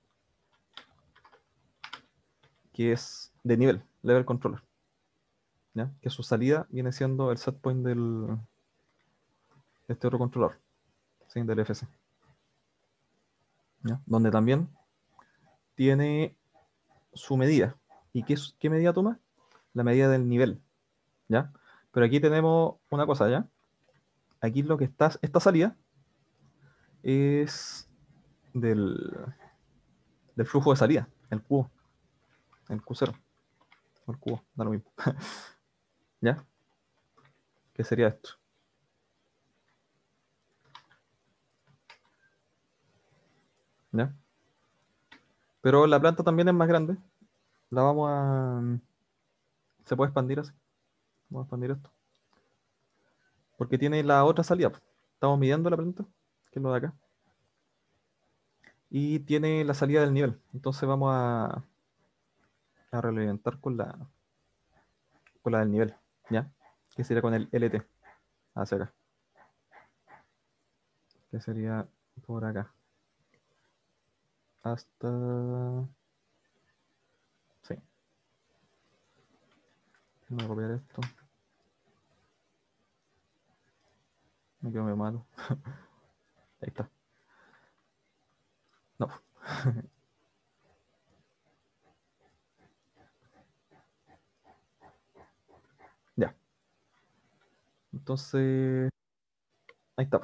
que es de nivel, level controller que su salida viene siendo el set point del, de este otro controlador, del FC. Donde también tiene su medida. ¿Y qué, qué medida toma? La medida del nivel. ¿Ya? Pero aquí tenemos una cosa, ¿ya? Aquí lo que está, esta salida es del, del flujo de salida, el cubo, el Q0, el cubo, da lo mismo. ¿Ya? ¿Qué sería esto? ¿Ya? Pero la planta también es más grande. La vamos a... Se puede expandir así. Vamos a expandir esto. Porque tiene la otra salida. Estamos midiendo la planta, que es lo de acá. Y tiene la salida del nivel. Entonces vamos a, a realimentar con la, con la del nivel. ¿Ya? Que sería con el LT. Hacia acá. Que sería por acá. Hasta... Sí. Voy a copiar esto. Me quedo medio malo. Ahí está. No. ya. Entonces, ahí está.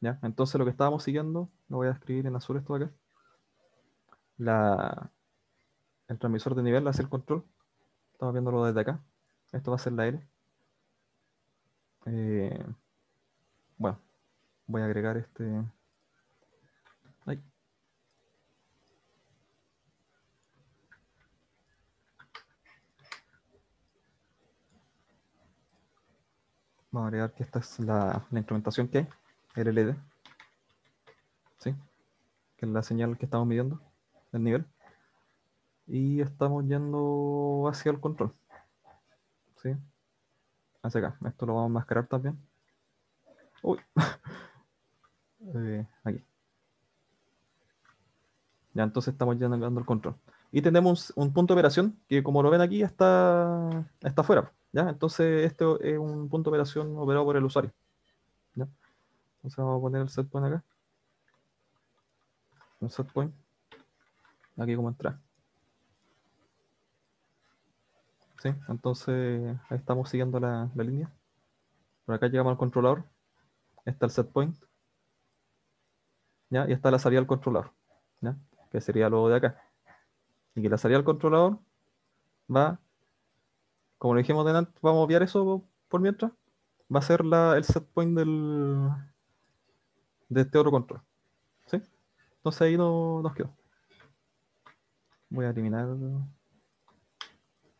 Ya, entonces lo que estábamos siguiendo, lo voy a escribir en azul esto de acá. La, el transmisor de nivel hace el control. Estamos viéndolo desde acá. Esto va a ser la L. Eh, bueno, voy a agregar este. Vamos a agregar que esta es la, la instrumentación que hay, el LED. ¿Sí? Que es la señal que estamos midiendo, el nivel. Y estamos yendo hacia el control. ¿Sí? Hacia acá. Esto lo vamos a mascarar también. Uy. Eh, aquí. Ya entonces estamos llegando al control. Y tenemos un, punto de operación que como lo ven aquí está, está afuera. ¿ya? Entonces esto es un punto de operación operado por el usuario. ¿ya? Entonces vamos a poner el set point acá. Un set point. Aquí como entrar. ¿Sí? Entonces ahí estamos siguiendo la, la línea. Por acá llegamos al controlador está el set point, ¿ya? y está la salida del controlador, ¿ya? que sería lo de acá. Y que la salida del controlador va, como lo dijimos delante, vamos a obviar eso por mientras, va a ser la, el set point del, de este otro control. ¿sí? Entonces ahí no, nos quedó. Voy a eliminar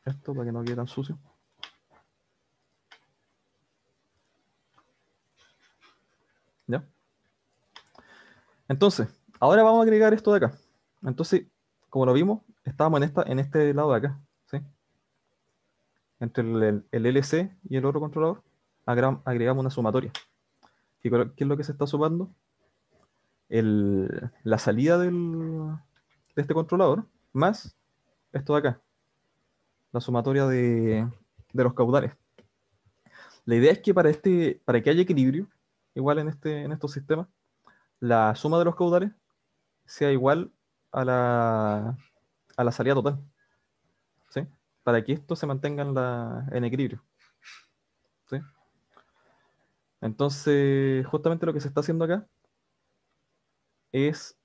esto para que no quede tan sucio. Entonces, ahora vamos a agregar esto de acá. Entonces, como lo vimos, estábamos en, esta, en este lado de acá. ¿sí? Entre el, LC y el otro controlador, agregamos una sumatoria. ¿Qué, es lo que se está sumando? la salida de este controlador más esto de acá. La sumatoria de, de los caudales. La idea es que para, este, para que haya equilibrio, igual en, este, en estos sistemas, la suma de los caudales sea igual a la, a la salida total. ¿sí? Para que esto se mantenga en, la, en equilibrio. ¿sí? Entonces, justamente lo que se está haciendo acá es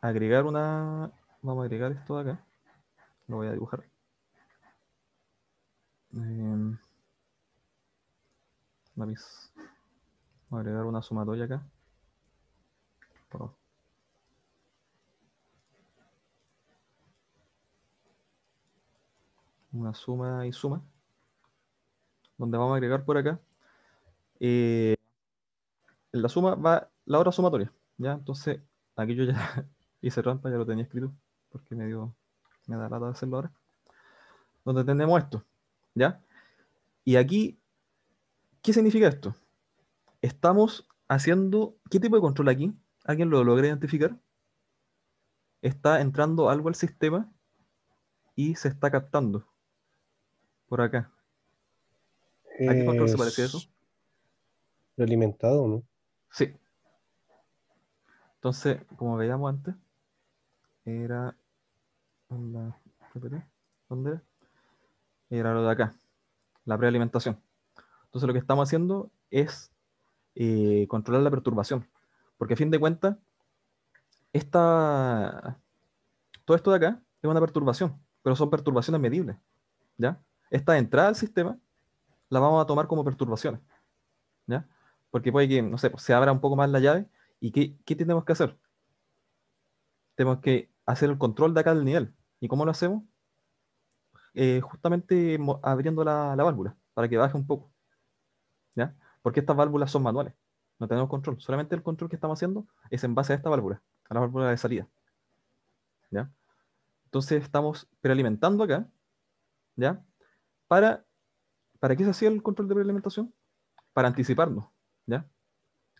agregar una... Vamos a agregar esto de acá. Lo voy a dibujar. Eh, Voy a agregar una sumatoria acá. Una suma y suma. Donde vamos a agregar por acá. Eh, en la suma va la otra sumatoria. ¿ya? Entonces, aquí yo ya hice trampa, ya lo tenía escrito. Porque me dio, me da lata de hacerlo ahora. Donde tenemos esto. ¿Ya? Y aquí, ¿qué significa esto? Estamos haciendo, ¿qué tipo de control aquí? ¿Alguien lo logra identificar? Está entrando algo al sistema y se está captando por acá. ¿A qué control se parece eso? alimentado, ¿no? Sí. Entonces, como veíamos antes, era. ¿Dónde era? Era lo de acá, la prealimentación. Entonces, lo que estamos haciendo es eh, controlar la perturbación. Porque a fin de cuentas, esta, todo esto de acá es una perturbación, pero son perturbaciones medibles. ¿ya? Esta entrada al sistema la vamos a tomar como perturbaciones. ¿ya? Porque puede que, no sé, pues, se abra un poco más la llave. ¿Y qué, qué tenemos que hacer? Tenemos que hacer el control de acá del nivel. ¿Y cómo lo hacemos? Eh, justamente abriendo la, la, válvula para que baje un poco. ¿ya? Porque estas válvulas son manuales, no tenemos control, solamente el control que estamos haciendo es en base a esta válvula, a la válvula de salida. ¿Ya? Entonces estamos prealimentando acá, ¿ya? Para, ¿Para qué se hacía el control de prealimentación? Para anticiparnos, ¿ya?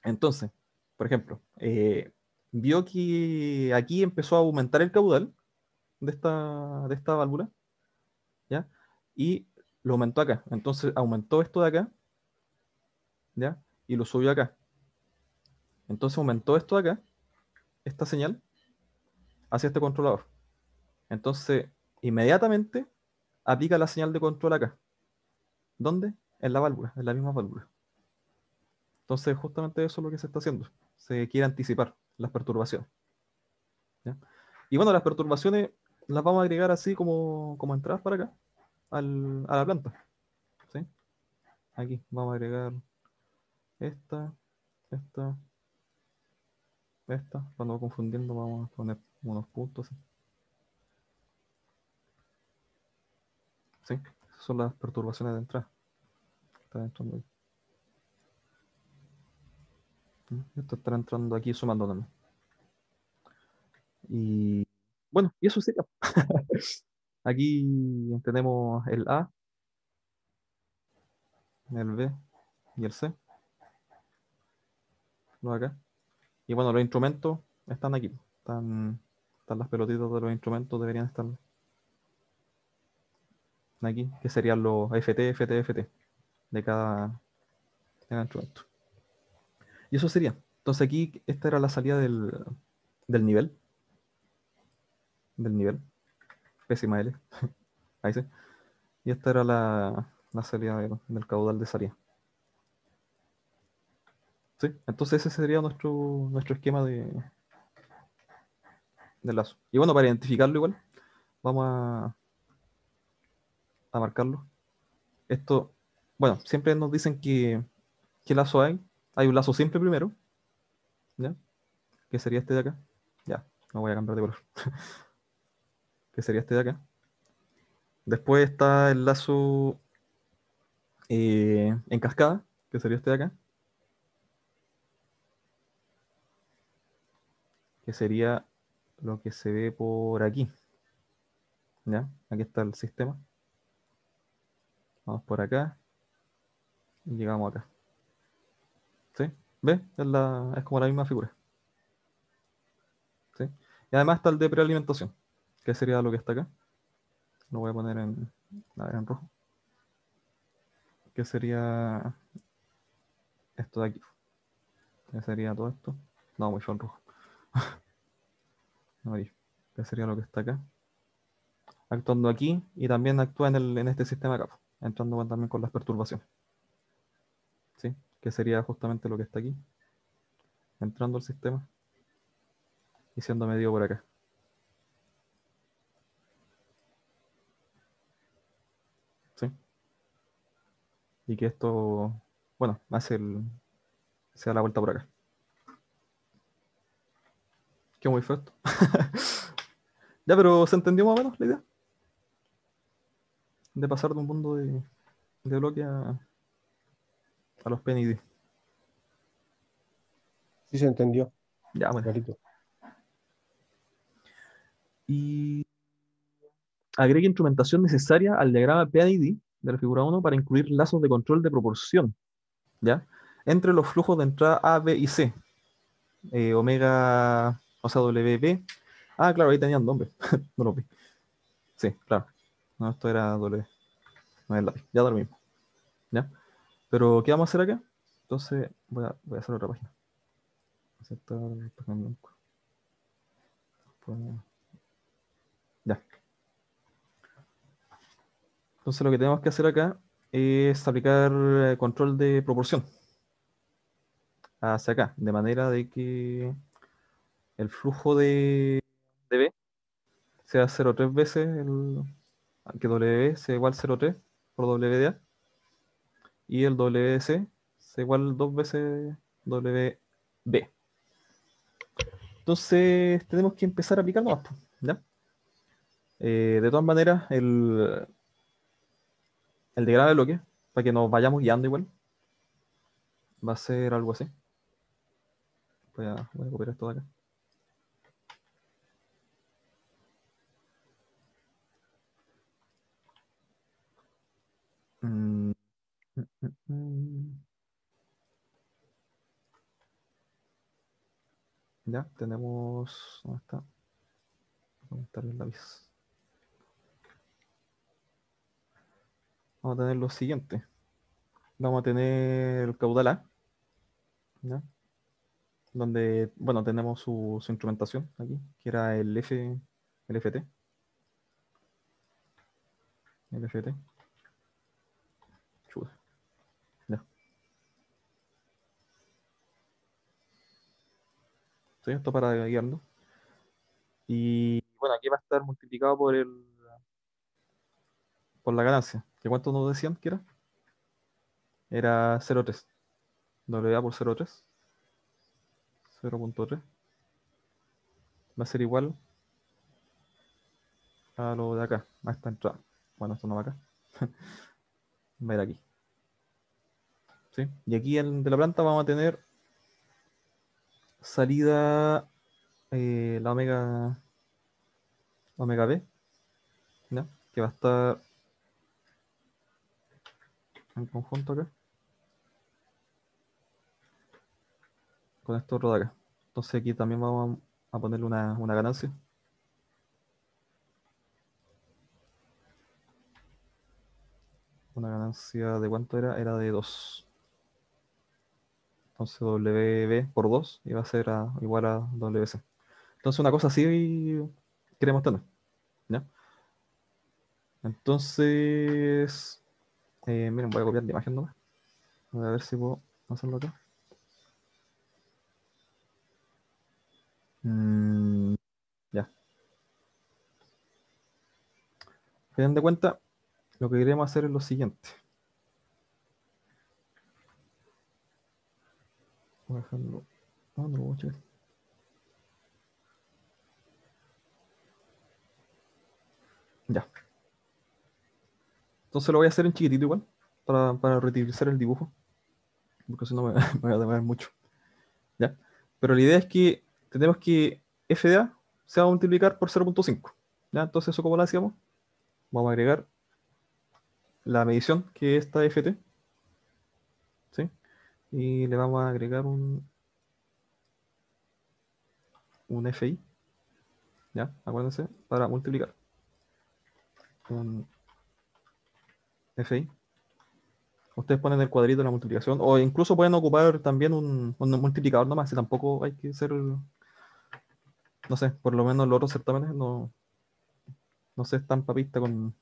Entonces, por ejemplo, eh, vio que aquí empezó a aumentar el caudal de esta, de esta válvula, ¿ya? y lo aumentó acá. Entonces aumentó esto de acá, Y lo subió acá. Entonces aumentó esto de acá, esta señal, hacia este controlador. Entonces, inmediatamente aplica la señal de control acá. ¿Dónde? En la válvula, en la misma válvula. Entonces, justamente eso es lo que se está haciendo. Se quiere anticipar las perturbaciones. Y bueno, las perturbaciones las vamos a agregar así como, como entradas para acá, a la planta. Aquí vamos a agregar esta, esta, esta. Cuando confundiendo vamos a poner unos puntos. ¿sí? Esas son las perturbaciones de entrada. Está entrando ahí. Esto estará entrando aquí sumando también. Y bueno, y eso sería. aquí tenemos el A, el B y el C. Lo acá. Y bueno, los instrumentos están aquí. Están, están las pelotitas de los instrumentos, deberían estar aquí, que serían los FT, FT, FT de cada, instrumento. Y eso sería. Entonces aquí esta era la salida del, del nivel. Del nivel. Pésima L. Ahí sí. Y esta era la, la salida del, caudal de salida. Entonces ese sería nuestro, nuestro esquema de, de lazo. Y bueno, para identificarlo igual, vamos a, a marcarlo. Esto, bueno, siempre nos dicen que, ¿qué lazo hay? Hay un lazo simple primero, ¿ya? Que sería este de acá. Ya, no voy a cambiar de color. que sería este de acá. Después está el lazo eh, en cascada, que sería este de acá. Que sería lo que se ve por aquí. ¿Ya? Aquí está el sistema. Vamos por acá. Y llegamos acá. ¿Sí? ¿Ves? Es, la, es como la misma figura. ¿Sí? Y además está el de prealimentación, que sería lo que está acá. Lo voy a poner en, en rojo. Que sería esto de aquí. ¿Qué sería todo esto? No, muy en rojo. no, ¿Qué sería lo que está acá? Actuando aquí y también actúa en, el, en este sistema acá entrando también con las perturbaciones. ¿Sí? Que sería justamente lo que está aquí. Entrando al sistema y siendo medido por acá. ¿Sí? Y que esto, bueno, hace el, se da la vuelta por acá. Qué muy feo ya, pero ¿se entendió más o menos la idea? de pasar de un mundo de, de bloque a, a los PNID. Sí se entendió. Ya, bueno. Y agregue instrumentación necesaria al diagrama PNID de la figura 1 para incluir lazos de control de proporción, ¿ya? Entre los flujos de entrada A, B y C. Eh, omega, o sea, WB. Ah, claro, ahí tenían nombre. no lo vi. Sí, claro. No, esto era doble. No es lápiz. Ya da lo mismo. ¿Ya? Pero, ¿qué vamos a hacer acá? Entonces, voy a, voy a hacer otra página. Aceptar página blanco. Ya. Entonces, lo que tenemos que hacer acá es aplicar eh, control de proporción hacia acá, de manera de que el flujo de, de B sea 0,3 veces el, que W sea igual 0,3 por WDA y el WC sea igual dos veces WB. Entonces tenemos que empezar a aplicar ¿ya? Eh, de todas maneras, el, el diagrama de bloque, para que nos vayamos guiando igual, va a ser algo así. Voy a, voy a copiar esto de acá. Mm, mm, mm, ya, tenemos. ¿Dónde está? ¿Dónde está el lápiz? vamos a tener lo siguiente. Vamos a tener el caudal A, donde, bueno, tenemos su, instrumentación aquí, que era el F, el FT. El FT. Chuda. Ya. Esto para guiarlo. Y bueno, aquí va a estar multiplicado por el por la ganancia. ¿Qué cuánto nos decían que era? Era 0.3. WA por 0.3. 0.3. Va a ser igual a lo de acá, a esta entrada. Bueno, esto no va acá. va a ir aquí. ¿Sí? Y aquí en, de la planta vamos a tener salida eh, la omega omega B, ¿no? que va a estar en conjunto acá. Con esto de acá. Entonces aquí también vamos a ponerle una, una ganancia. Una ganancia de cuánto era? Era de 2. Entonces WB por 2 iba a ser igual a WC. Entonces una cosa así queremos tener. ¿ya? Entonces, eh, miren, voy a copiar la imagen nomás. Voy a ver si puedo hacerlo acá. Mm, ya. Ten de cuenta, lo que queremos hacer es lo siguiente. Voy a a echar. Ya. Entonces lo voy a hacer en chiquitito igual, para, para reutilizar el dibujo. Porque si no me, voy a demorar mucho. ¿Ya? Pero la idea es que tenemos que FDA se va a multiplicar por 0.5. ¿Ya? Entonces eso como lo hacíamos, vamos a agregar la medición que es esta FT. Y le vamos a agregar un, un FI. ¿Ya? Acuérdense, para multiplicar un FI. Ustedes ponen el cuadrito de la multiplicación, o incluso pueden ocupar también un, multiplicador nomás, si tampoco hay que ser, no sé, por lo menos los otros certámenes no, no se están papista con,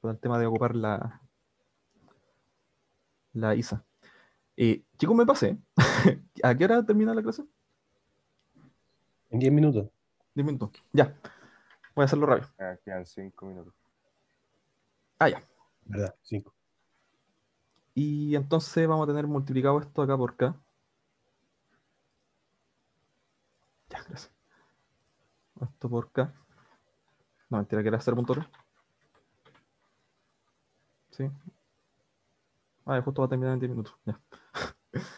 con el tema de ocupar la, la ISA. Eh, chicos, me pasé. ¿A qué hora termina la clase? En 10 minutos. 10 minutos. Ya. Voy a hacerlo rápido. Ah, quedan 5 minutos. Ah, ya. ¿Verdad? 5. Y entonces vamos a tener multiplicado esto acá por acá. Ya, gracias. Esto por acá. No, mentira, que era 0.3. Sí. Ah, justo va a terminar en 10 minutos. Ya.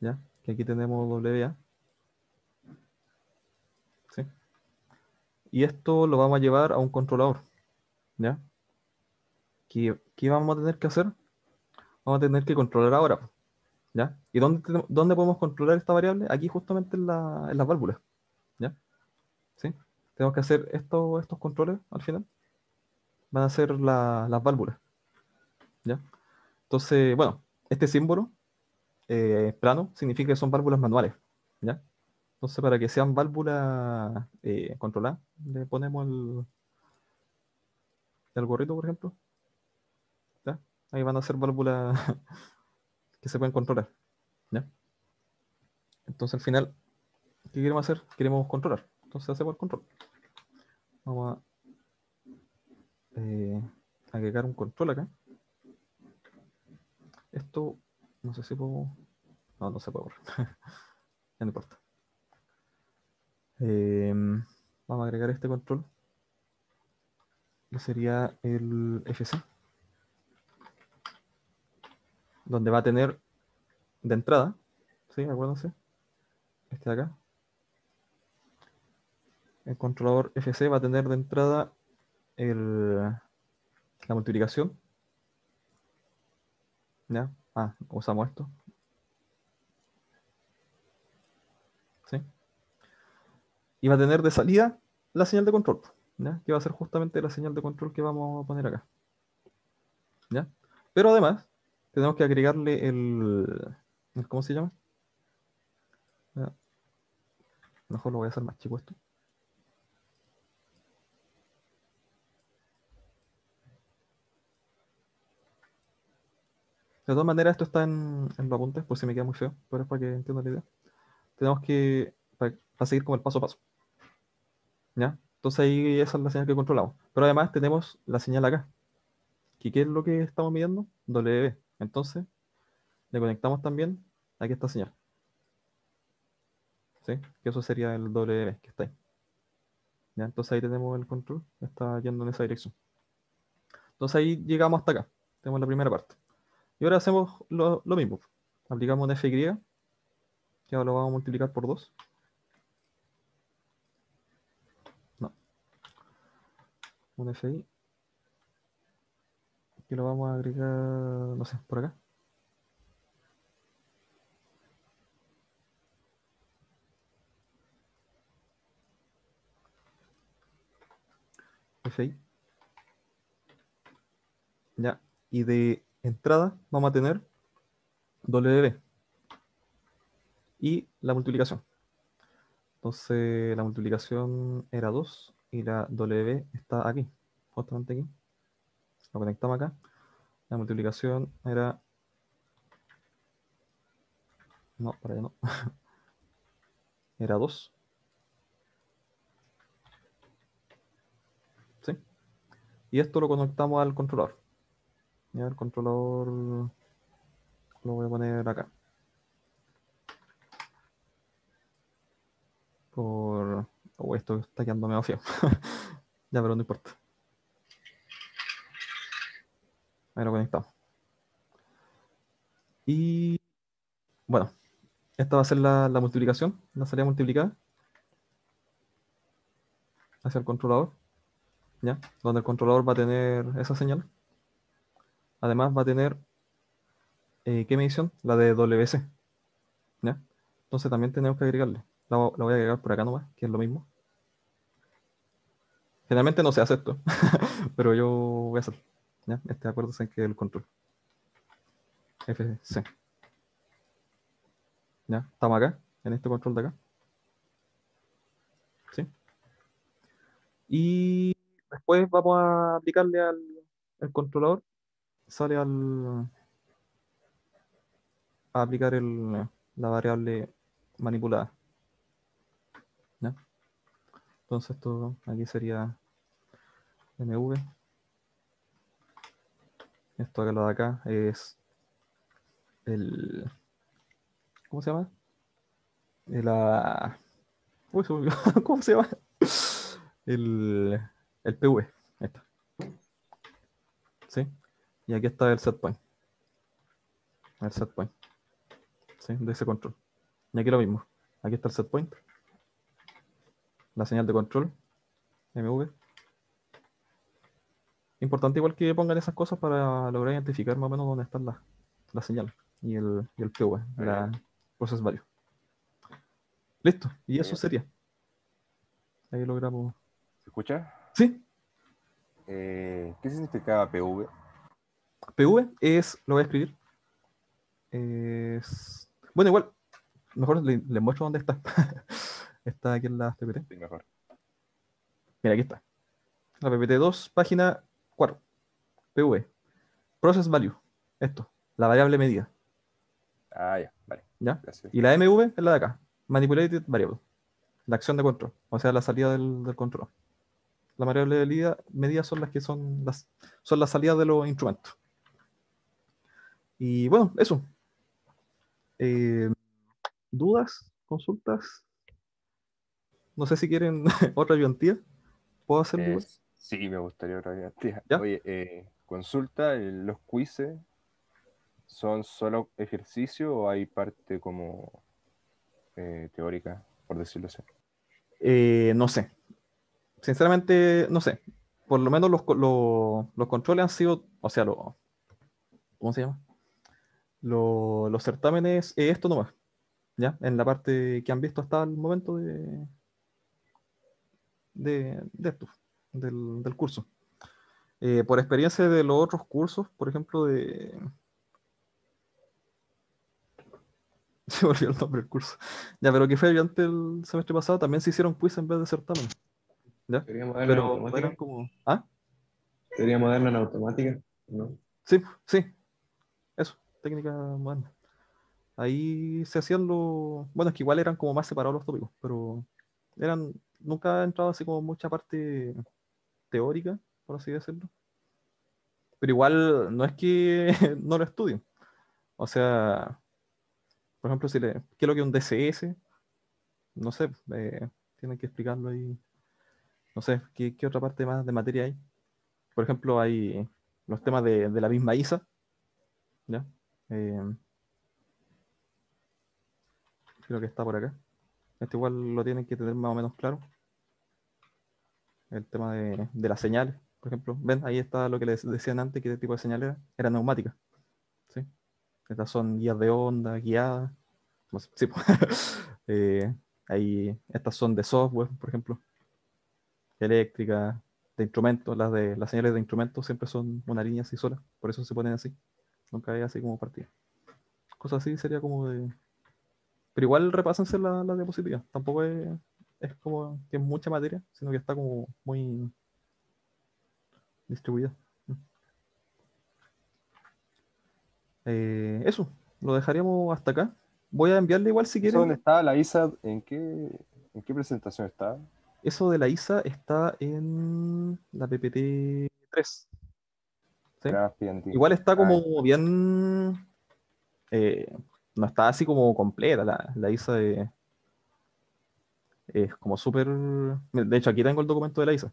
ya, que aquí tenemos WA. Y esto lo vamos a llevar a un controlador. ¿Ya? ¿Qué, vamos a tener que hacer? Vamos a tener que controlar ahora. ¿Ya? ¿Y dónde, dónde podemos controlar esta variable? Aquí justamente en, las válvulas. ¿Ya? ¿Sí? Tenemos que hacer estos controles al final. Van a ser las válvulas. ¿Ya? Entonces, bueno, este símbolo eh, plano significa que son válvulas manuales. ¿Ya? Entonces, para que sean válvulas eh, controladas, le ponemos el, el gorrito, por ejemplo. ¿Ya? Ahí van a ser válvulas que se pueden controlar. ¿Ya? Entonces, al final, ¿qué queremos hacer? Queremos controlar. Entonces, hacemos el control. Vamos a eh, agregar un control acá. Esto, no sé si puedo... No, no se puede borrar. no importa. Em, vamos a agregar este control. Que sería el FC. Donde va a tener de entrada, ¿sí? Acuérdense. Este de acá. El controlador FC va a tener de entrada el, la multiplicación. ¿Ya? Ah, usamos esto. y va a tener de salida la señal de control. que va a ser justamente la señal de control que vamos a poner acá. ¿ya? Pero además, tenemos que agregarle el, ¿cómo se llama? Mejor lo voy a hacer más chico esto. De todas maneras, esto está en, en los apuntes, por si me queda muy feo, pero es para que entiendan la idea. Tenemos que, para, seguir como el paso a paso. ¿Ya? Entonces ahí esa es la señal que controlamos. Pero además tenemos la señal acá. ¿Qué es lo que estamos midiendo? W. Entonces, le conectamos también aquí esta señal. ¿Sí? Que eso sería el W que está ahí. ¿Ya? Entonces ahí tenemos el control, está yendo en esa dirección. Entonces ahí llegamos hasta acá. Tenemos la primera parte. Y ahora hacemos lo, mismo. Aplicamos un FY, que ahora lo vamos a multiplicar por 2. No. Un FI. Que lo vamos a agregar, no sé, por acá. FI. Ya. Y de entrada vamos a tener WB y la multiplicación. Entonces la multiplicación era 2 y la W está aquí, justamente aquí. Lo conectamos acá. La multiplicación era... No, para allá no. era 2. ¿Sí? Y esto lo conectamos al controlador. El controlador lo voy a poner acá. Por... Oh, esto está quedando medio feo. ya, pero no importa. Ahí lo conectamos. Y bueno, esta va a ser la, la multiplicación, la salida multiplicada hacia el controlador, ¿ya? Donde el controlador va a tener esa señal. Además va a tener, eh, ¿qué medición? La de WC. ¿ya? Entonces también tenemos que agregarle. La, voy a agregar por acá nomás, que es lo mismo. Generalmente no se hace esto, pero yo voy a hacer. ¿ya? Este acuerdo en que el control. FC. ¿Ya? Estamos acá, en este control de acá. ¿Sí? Y después vamos a aplicarle al controlador sale al aplicar el, la variable manipulada. Entonces esto aquí sería mv. Esto que lo de acá es el ¿cómo se llama? El, uh, uy, ¿cómo se llama? El, el PV. Está. ¿Sí? Y aquí está el set point. El set point. ¿Sí? De ese control. Y aquí lo mismo. Aquí está el set point. La señal de control. MV. Importante igual que pongan esas cosas para lograr identificar más o menos dónde están las la señal y el, y el PV, la process value. Listo, y eso sería. Ahí logramos. ¿Se escucha? Sí. Eh, ¿Qué significa PV? PV es, lo voy a escribir. Es, bueno, igual, mejor le, muestro dónde está. está aquí en la PPT. Sí, mejor. Mira, aquí está. La PPT2, página 4. PV. Process value. Esto, la variable medida. Ah, ya, vale. ¿Ya? Y la MV es la de acá. Manipulated variable. La acción de control. O sea, la salida del, del control. La variable de medida, medida son las que son las, son las salidas de los instrumentos. Y bueno, eso. Eh, ¿Dudas? ¿Consultas? No sé si quieren otra ayudantía. ¿Puedo hacerlo? Eh, sí, me gustaría otra ayudantía. Oye, eh, consulta, los quizzes son solo ejercicio o hay parte como teórica, por decirlo así? no sé. Sinceramente, no sé. Por lo menos los, los controles han sido, o sea, lo, ¿cómo se llama? Los certámenes es esto nomás, ¿ya? En la parte que han visto hasta el momento de, de, esto. del, curso. Eh, por experiencia de los otros cursos, por ejemplo, de... Se volvió el nombre del curso. Ya, pero que fue antes el semestre pasado, también se hicieron quiz en vez de certamen. ¿Ya? Pero eran como... ¿Ah? Teoría moderna en automática, ¿no? Sí, sí. Eso, técnica moderna. Ahí se hacían los. Bueno, es que igual eran como más separados los tópicos, pero eran. Nunca ha entrado así como mucha parte teórica, por así decirlo. Pero igual no es que no lo estudien. O sea, por ejemplo, si le, ¿qué es lo que es un DCS? No sé, eh, tienen que explicarlo ahí. No sé, ¿qué, ¿qué, otra parte más de materia hay? Por ejemplo, hay los temas de, de la misma ISA. ¿ya? Eh, creo que está por acá. Este igual lo tienen que tener más o menos claro. El tema de, de las señales, por ejemplo. Ven, ahí está lo que les decían antes, que tipo de señal era. Era neumática. ¿sí? Estas son guías de onda, guiadas. Sí, eh, ahí, estas son de software, por ejemplo. Eléctrica, de instrumentos. Las de las señales de instrumentos siempre son una línea así sola. Por eso se ponen así. Nunca hay así como partida. Cosas así sería como de, pero igual repásense la, la diapositiva. Tampoco es, es como que es mucha materia, sino que está como muy distribuida. Eh, eso, lo dejaríamos hasta acá. Voy a enviarle igual si quieren. ¿Dónde está la ISA? ¿En qué, ¿En qué presentación está? Eso de la ISA está en la PPT 3. Igual está como ah. bien eh, no está así como completa. La, la ISA es como súper. De hecho, aquí tengo el documento de la ISA.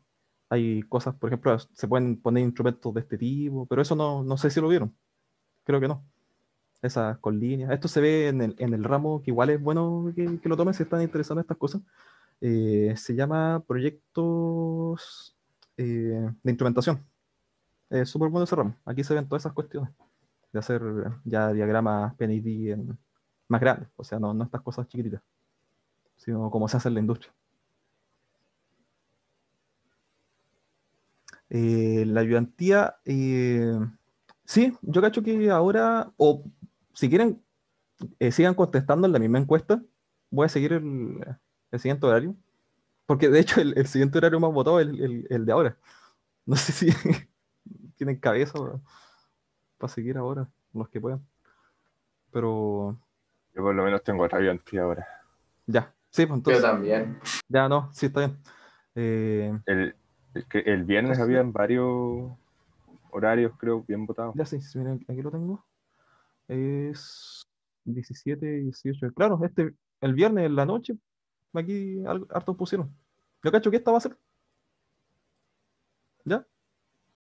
Hay cosas, por ejemplo, se pueden poner instrumentos de este tipo, pero eso no, no sé si lo vieron. Creo que no. Esas con líneas. Esto se ve en el, en el ramo, que igual es bueno que, que lo tomen si están interesados en estas cosas. Eh, se llama Proyectos eh, de Instrumentación. Es súper bueno ese. Aquí se ven todas esas cuestiones de hacer ya diagramas PNID más grandes, o sea, no, no estas cosas chiquititas, sino como se hace en la industria. Eh, la ayudantía, eh, sí, yo cacho que ahora, o si quieren, eh, sigan contestando en la misma encuesta, voy a seguir el, el siguiente horario, porque de hecho el, siguiente horario más votado es el, el, de ahora. No sé si tienen cabeza para seguir ahora, los que puedan. Pero. Yo por lo menos tengo ayudantía ahora. Ya, sí, pues entonces. Yo también. Ya, no, sí, está bien. Eh, el, el, viernes habían varios horarios, creo, bien votados. Ya sí, miren, aquí lo tengo. Es 17 y 18. Claro, este, el viernes en la noche, aquí hartos pusieron. Yo cacho que esta va a ser